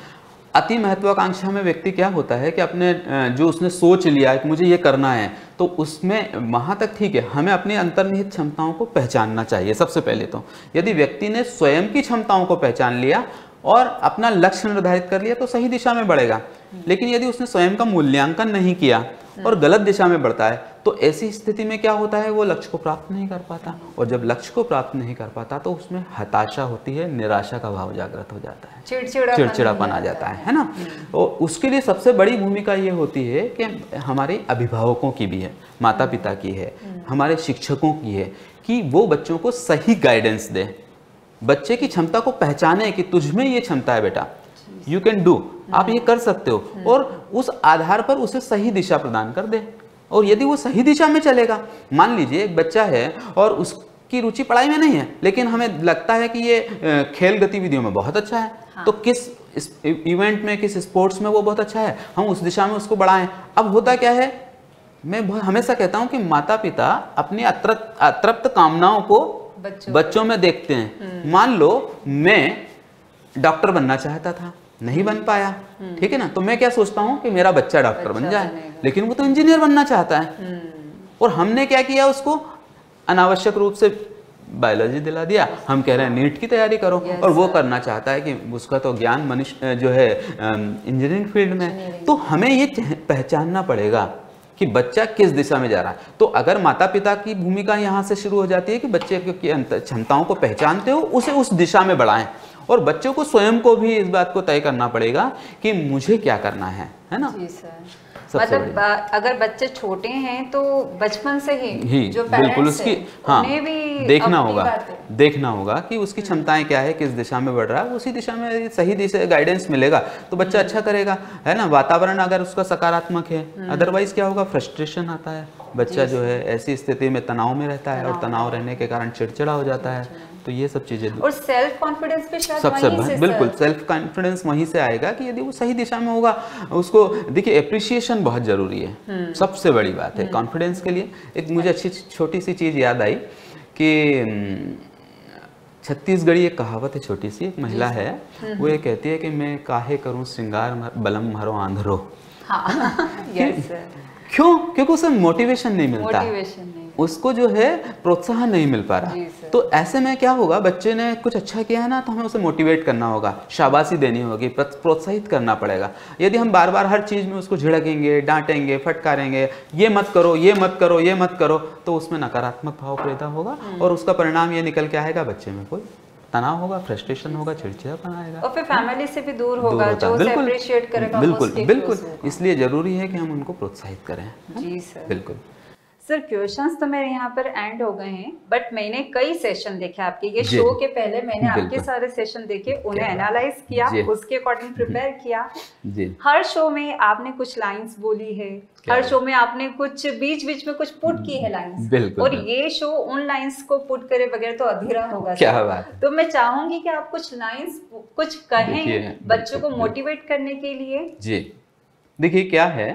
अति महत्वाकांक्षा में व्यक्ति क्या होता है कि अपने जो उसने सोच लिया कि मुझे ये करना है तो उसमें वहाँ तक ठीक है हमें अपनी अंतर्निहित क्षमताओं को पहचानना चाहिए सबसे पहले तो। यदि व्यक्ति ने स्वयं की क्षमताओं को पहचान लिया और अपना लक्ष्य निर्धारित कर लिया तो सही दिशा में बढ़ेगा। लेकिन यदि उसने स्वयं का मूल्यांकन नहीं किया और गलत दिशा में बढ़ता है तो ऐसी स्थिति में क्या होता है? वो लक्ष्य को प्राप्त नहीं कर पाता। और जब लक्ष्य को प्राप्त नहीं कर पाता तो उसमें हताशा होती है निराशा का भाव जागृत हो जाता है। चिड़चिड़ा चिड़चिड़ापन आ जाता है है ना? और उसके लिए सबसे बड़ी भूमिका ये होती है कि हमारे अभिभावकों की भी है माता पिता की है हमारे शिक्षकों की है कि वो बच्चों को सही गाइडेंस दे। बच्चे की क्षमता को पहचाने कि तुझ में ये क्षमता है बेटा। यू कैन डू आप ये कर सकते हो। और उस आधार पर उसे सही दिशा प्रदान कर दे। और यदि वो सही दिशा में चलेगा मान लीजिए एक बच्चा है और उसकी रुचि पढ़ाई में नहीं है लेकिन हमें लगता है कि ये खेल गतिविधियों में बहुत अच्छा है हाँ। तो किस इवेंट में किस स्पोर्ट्स में वो बहुत अच्छा है? हम उस दिशा में उसको बढ़ाएँ। अब होता क्या है मैं हमेशा कहता हूँ कि माता पिता अपनी अतृप्त कामनाओं को बच्चों बच्चों में देखते हैं। मान लो मैं डॉक्टर बनना चाहता था नहीं बन पाया। ठीक है ना? तो मैं क्या सोचता हूँ कि मेरा बच्चा डॉक्टर बन जाए। लेकिन वो तो इंजीनियर बनना चाहता है। हम्म, और हमने क्या किया उसको? अनावश्यक रूप से बायोलॉजी दिला दिया। हम कह रहे हैं नीट की तैयारी करो। और वो. करना चाहता है कि उसका तो ज्ञान मनुष्य जो है इंजीनियरिंग फ़ील्ड में तो हमें ये पहचानना पड़ेगा। कि बच्चा किस दिशा में जा रहा है। तो अगर माता पिता की भूमिका यहाँ से शुरू हो जाती है कि बच्चे की- क्षमताओं को पहचानते हो, उसे उस दिशा में बढ़ाएँ। और बच्चों को स्वयं को भी इस बात को तय करना पड़ेगा कि मुझे क्या करना है है ना? जी, सर। मतलब अगर बच्चे छोटे हैं तो बचपन से ही, ही जो बिल्कुल उसकी हाँ भी देखना होगा देखना होगा कि उसकी क्षमताएँ क्या है किस दिशा में बढ़ रहा है उसी दिशा में सही दिशा गाइडेंस मिलेगा तो बच्चा अच्छा करेगा है ना? वातावरण अगर उसका सकारात्मक है अदरवाइज़ क्या होगा? फ्रस्ट्रेशन आता है। बच्चा जो है ऐसी स्थिति में तनाव में रहता है और तनाव रहने के कारण चिड़चिड़ा हो जाता है। तो ये सब चीज़ें और सेल्फ कॉन्फिडेंस भी शायद सबसे वहीं बिल्कुल सेल्फ कॉन्फिडेंस वहीं से आएगा कि यदि वो सही दिशा में होगा उसको देखिए अप्रिसिएशन बहुत ज़रूरी है। सबसे बड़ी बात है कॉन्फिडेंस के लिए। एक मुझे अच्छी छोटी सी चीज़ याद आई कि हम्म, छत्तीसगढ़ी एक कहावत है छोटी सी एक महिला है वो ये कहती है कि मैं काहे करूँ श्रृंगार बलम मरो आंधरो। हाँ। *laughs* यस क्यों? क्योंकि उसे मोटिवेशन नहीं मिलता। मोटिवेशन नहीं। उसको जो है प्रोत्साहन नहीं मिल पा रहा। तो ऐसे में क्या होगा बच्चे ने कुछ अच्छा किया है ना तो हमें उसे मोटिवेट करना होगा शाबाशी देनी होगी प्रोत्साहित करना पड़ेगा। यदि हम बार बार हर चीज़ में उसको झिड़केंगे डांटेंगे फटकारेंगे ये मत करो ये मत करो ये मत करो तो उसमें नकारात्मक भाव पैदा होगा और उसका परिणाम ये निकल के आएगा बच्चे में कोई तनाव होगा फ्रस्ट्रेशन होगा चिड़चिड़ापन आएगा। और फिर फैमिली से भी दूर दूर होगा होता जो बिल्कुल। अप्रिशिएट करेगा बिल्कुल बिल्कुल। इसलिए ज़रूरी है कि हम उनको प्रोत्साहित करें जी सर। बिल्कुल। सर क्वेश्चंस तो मेरे यहाँ पर एंड हो गए हैं बट मैंने कई सेशन देखे आपके। ये शो के पहले मैंने आपके सारे सेशन देखे उन्हें एनालाइज किया उसके अकॉर्डिंग प्रिपेयर किया। जी। हर शो में आपने कुछ लाइंस बोली है हर शो में आपने कुछ बीच बीच में कुछ पुट की है लाइंस और ये शो उन लाइंस को पुट करे बगैर तो अधूरा होगा क्या बात। तो मैं चाहूँगी कि आप कुछ लाइंस कुछ कहें बच्चों को मोटिवेट करने के लिए। जी। देखिए क्या है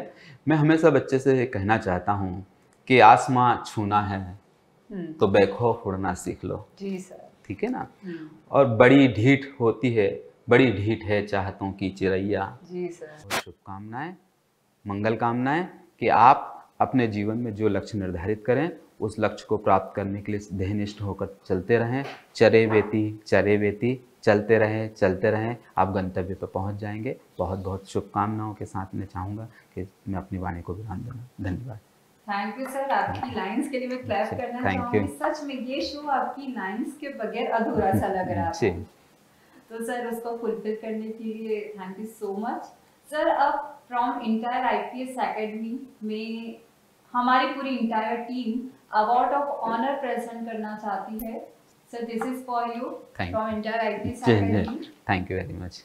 मैं हमेशा बच्चे से कहना चाहता हूँ कि आसमां छूना है। हम्म, तो बेखौफ उड़ना सीख लो। जी सर। ठीक है ना? हम्म, और बड़ी ढीठ होती है बड़ी ढीठ है चाहतों की चिड़ैया जी सर। शुभकामनाएँ मंगल कामनाएँ कि आप अपने जीवन में जो लक्ष्य निर्धारित करें उस लक्ष्य को प्राप्त करने के लिए ध्यनिष्ठ होकर चलते रहें। चरे बेती चरे बेती चलते रहें चलते रहें। आप गंतव्य पर पहुँच जाएँगे। बहुत बहुत शुभकामनाओं के साथ मैं चाहूँगा कि मैं अपनी वाणी को विराम दूँ धन्यवाद। थैंक यू सर आपकी लाइंस के लिए मैं क्लैप करना चाहूँगी। सच में ये शो आपकी लाइंस के बगैर अधूरा सा लग रहा है तो सर उसको फुलफिल करने के लिए thank you so much sir अब फ्रॉम इंटायर आईपीएस एकेडमी में हमारी पूरी entire team award of honour present करना चाहती है। Sir this is for you from entire IPS academy thank you very much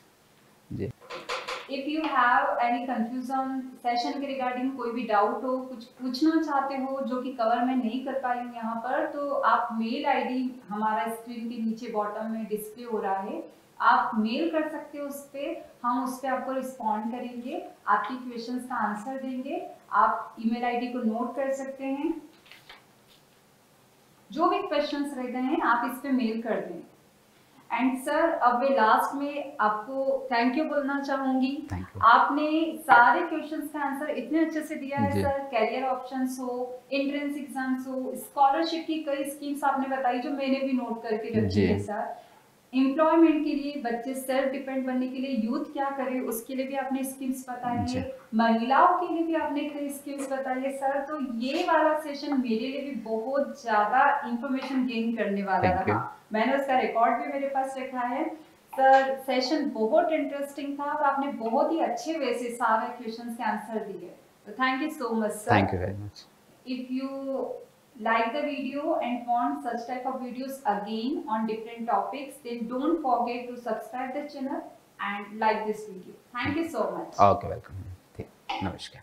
if you have any confusion session के regarding कोई भी डाउट हो, कुछ पूछना चाहते हो, जो कि कवर में नहीं कर पाई हूँ यहाँ पर तो आप मेल आईडी हमारा स्क्रीन के नीचे बॉटम में डिस्प्ले हो रहा है। आप मेल कर सकते हो उस पर हम उस पर आपको रिस्पॉन्ड करेंगे, आपकी क्वेश्चन का आंसर देंगे, आप ईमेल आईडी को नोट कर सकते हैं। जो भी क्वेश्चंस रह गए हैं, आप इस पे मेल कर दें। एंड सर अब वे लास्ट में आपको थैंक यू बोलना चाहूँगी। आपने सारे क्वेश्चंस का आंसर इतने अच्छे से दिया है सर कैरियर ऑप्शंस हो एंट्रेंस एग्ज़ाम्स हो स्कॉलरशिप की कई स्कीम्स आपने बताई जो मैंने भी नोट करके रखी है सर एम्प्लॉयमेंट के लिए बच्चे सेल्फ डिपेंड बनने के लिए यूथ क्या करे उसके लिए भी आपने स्किल्स बताई। है महिलाओं के लिए भी आपने कई स्किल्स बताई है सर तो ये वाला सेशन मेरे लिए भी बहुत ज़्यादा इंफॉर्मेशन गेन करने वाला रहा। मैंने उसका रिकॉर्ड भी मेरे पास रखा है। सर सेशन बहुत इंटरेस्टिंग था और आपने बहुत ही अच्छे वे से सारे क्वेश्चन के आंसर दिए। तो thank you so much sir thank you very much if you like the video and want such type of videos again on different topics then don't forget to subscribe the channel and like this video. Thank you so much. Okay welcome. Namaskar.